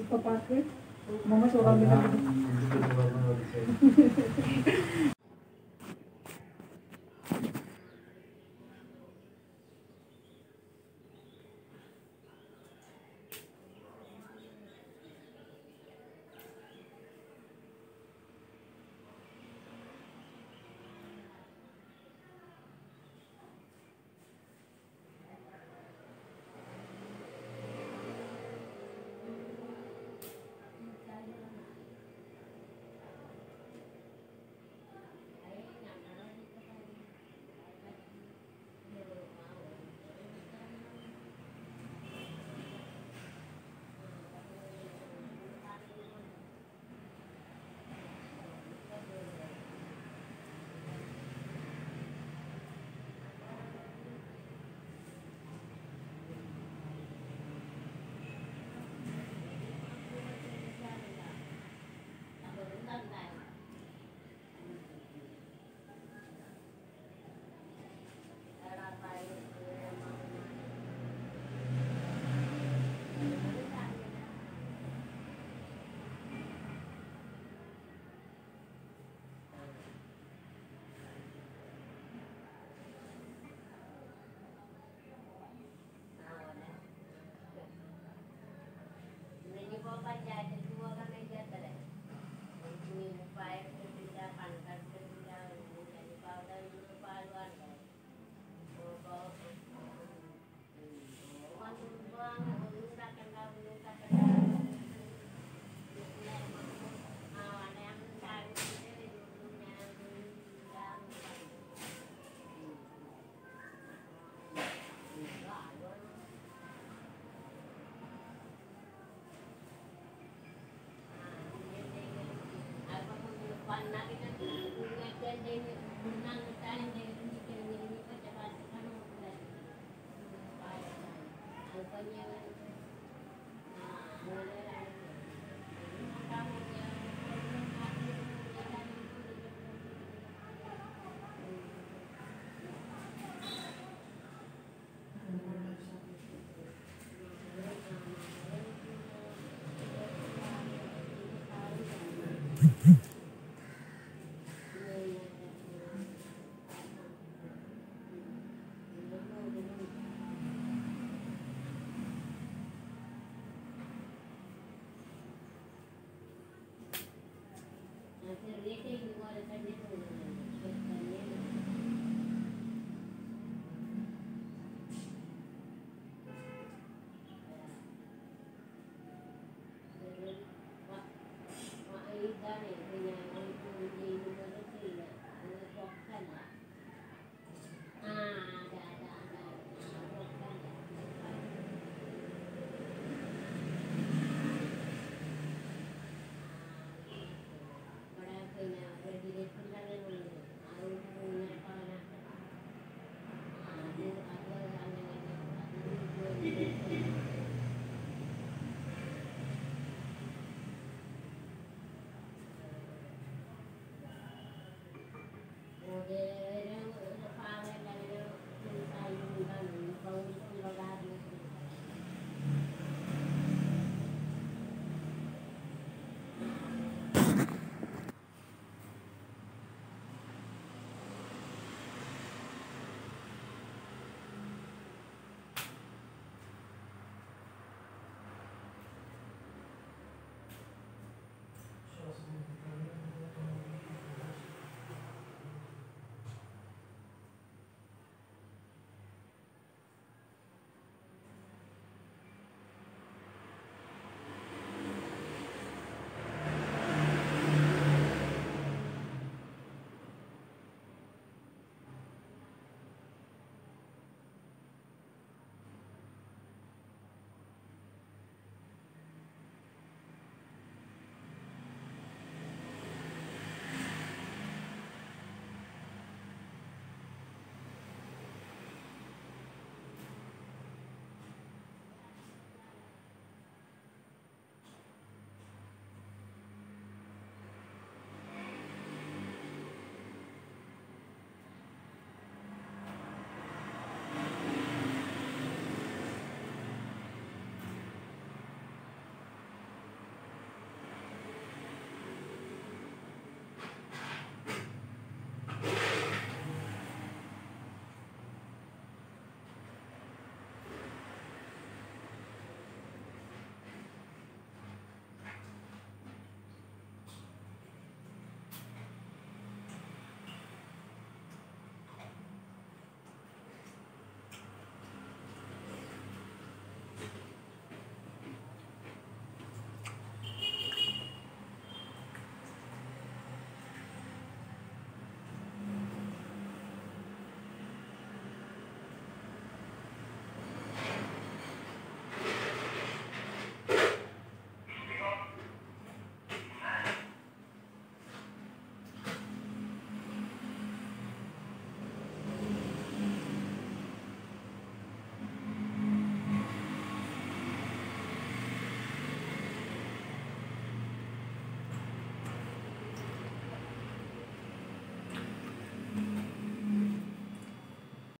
इसको पाँच प्लेट Thank you.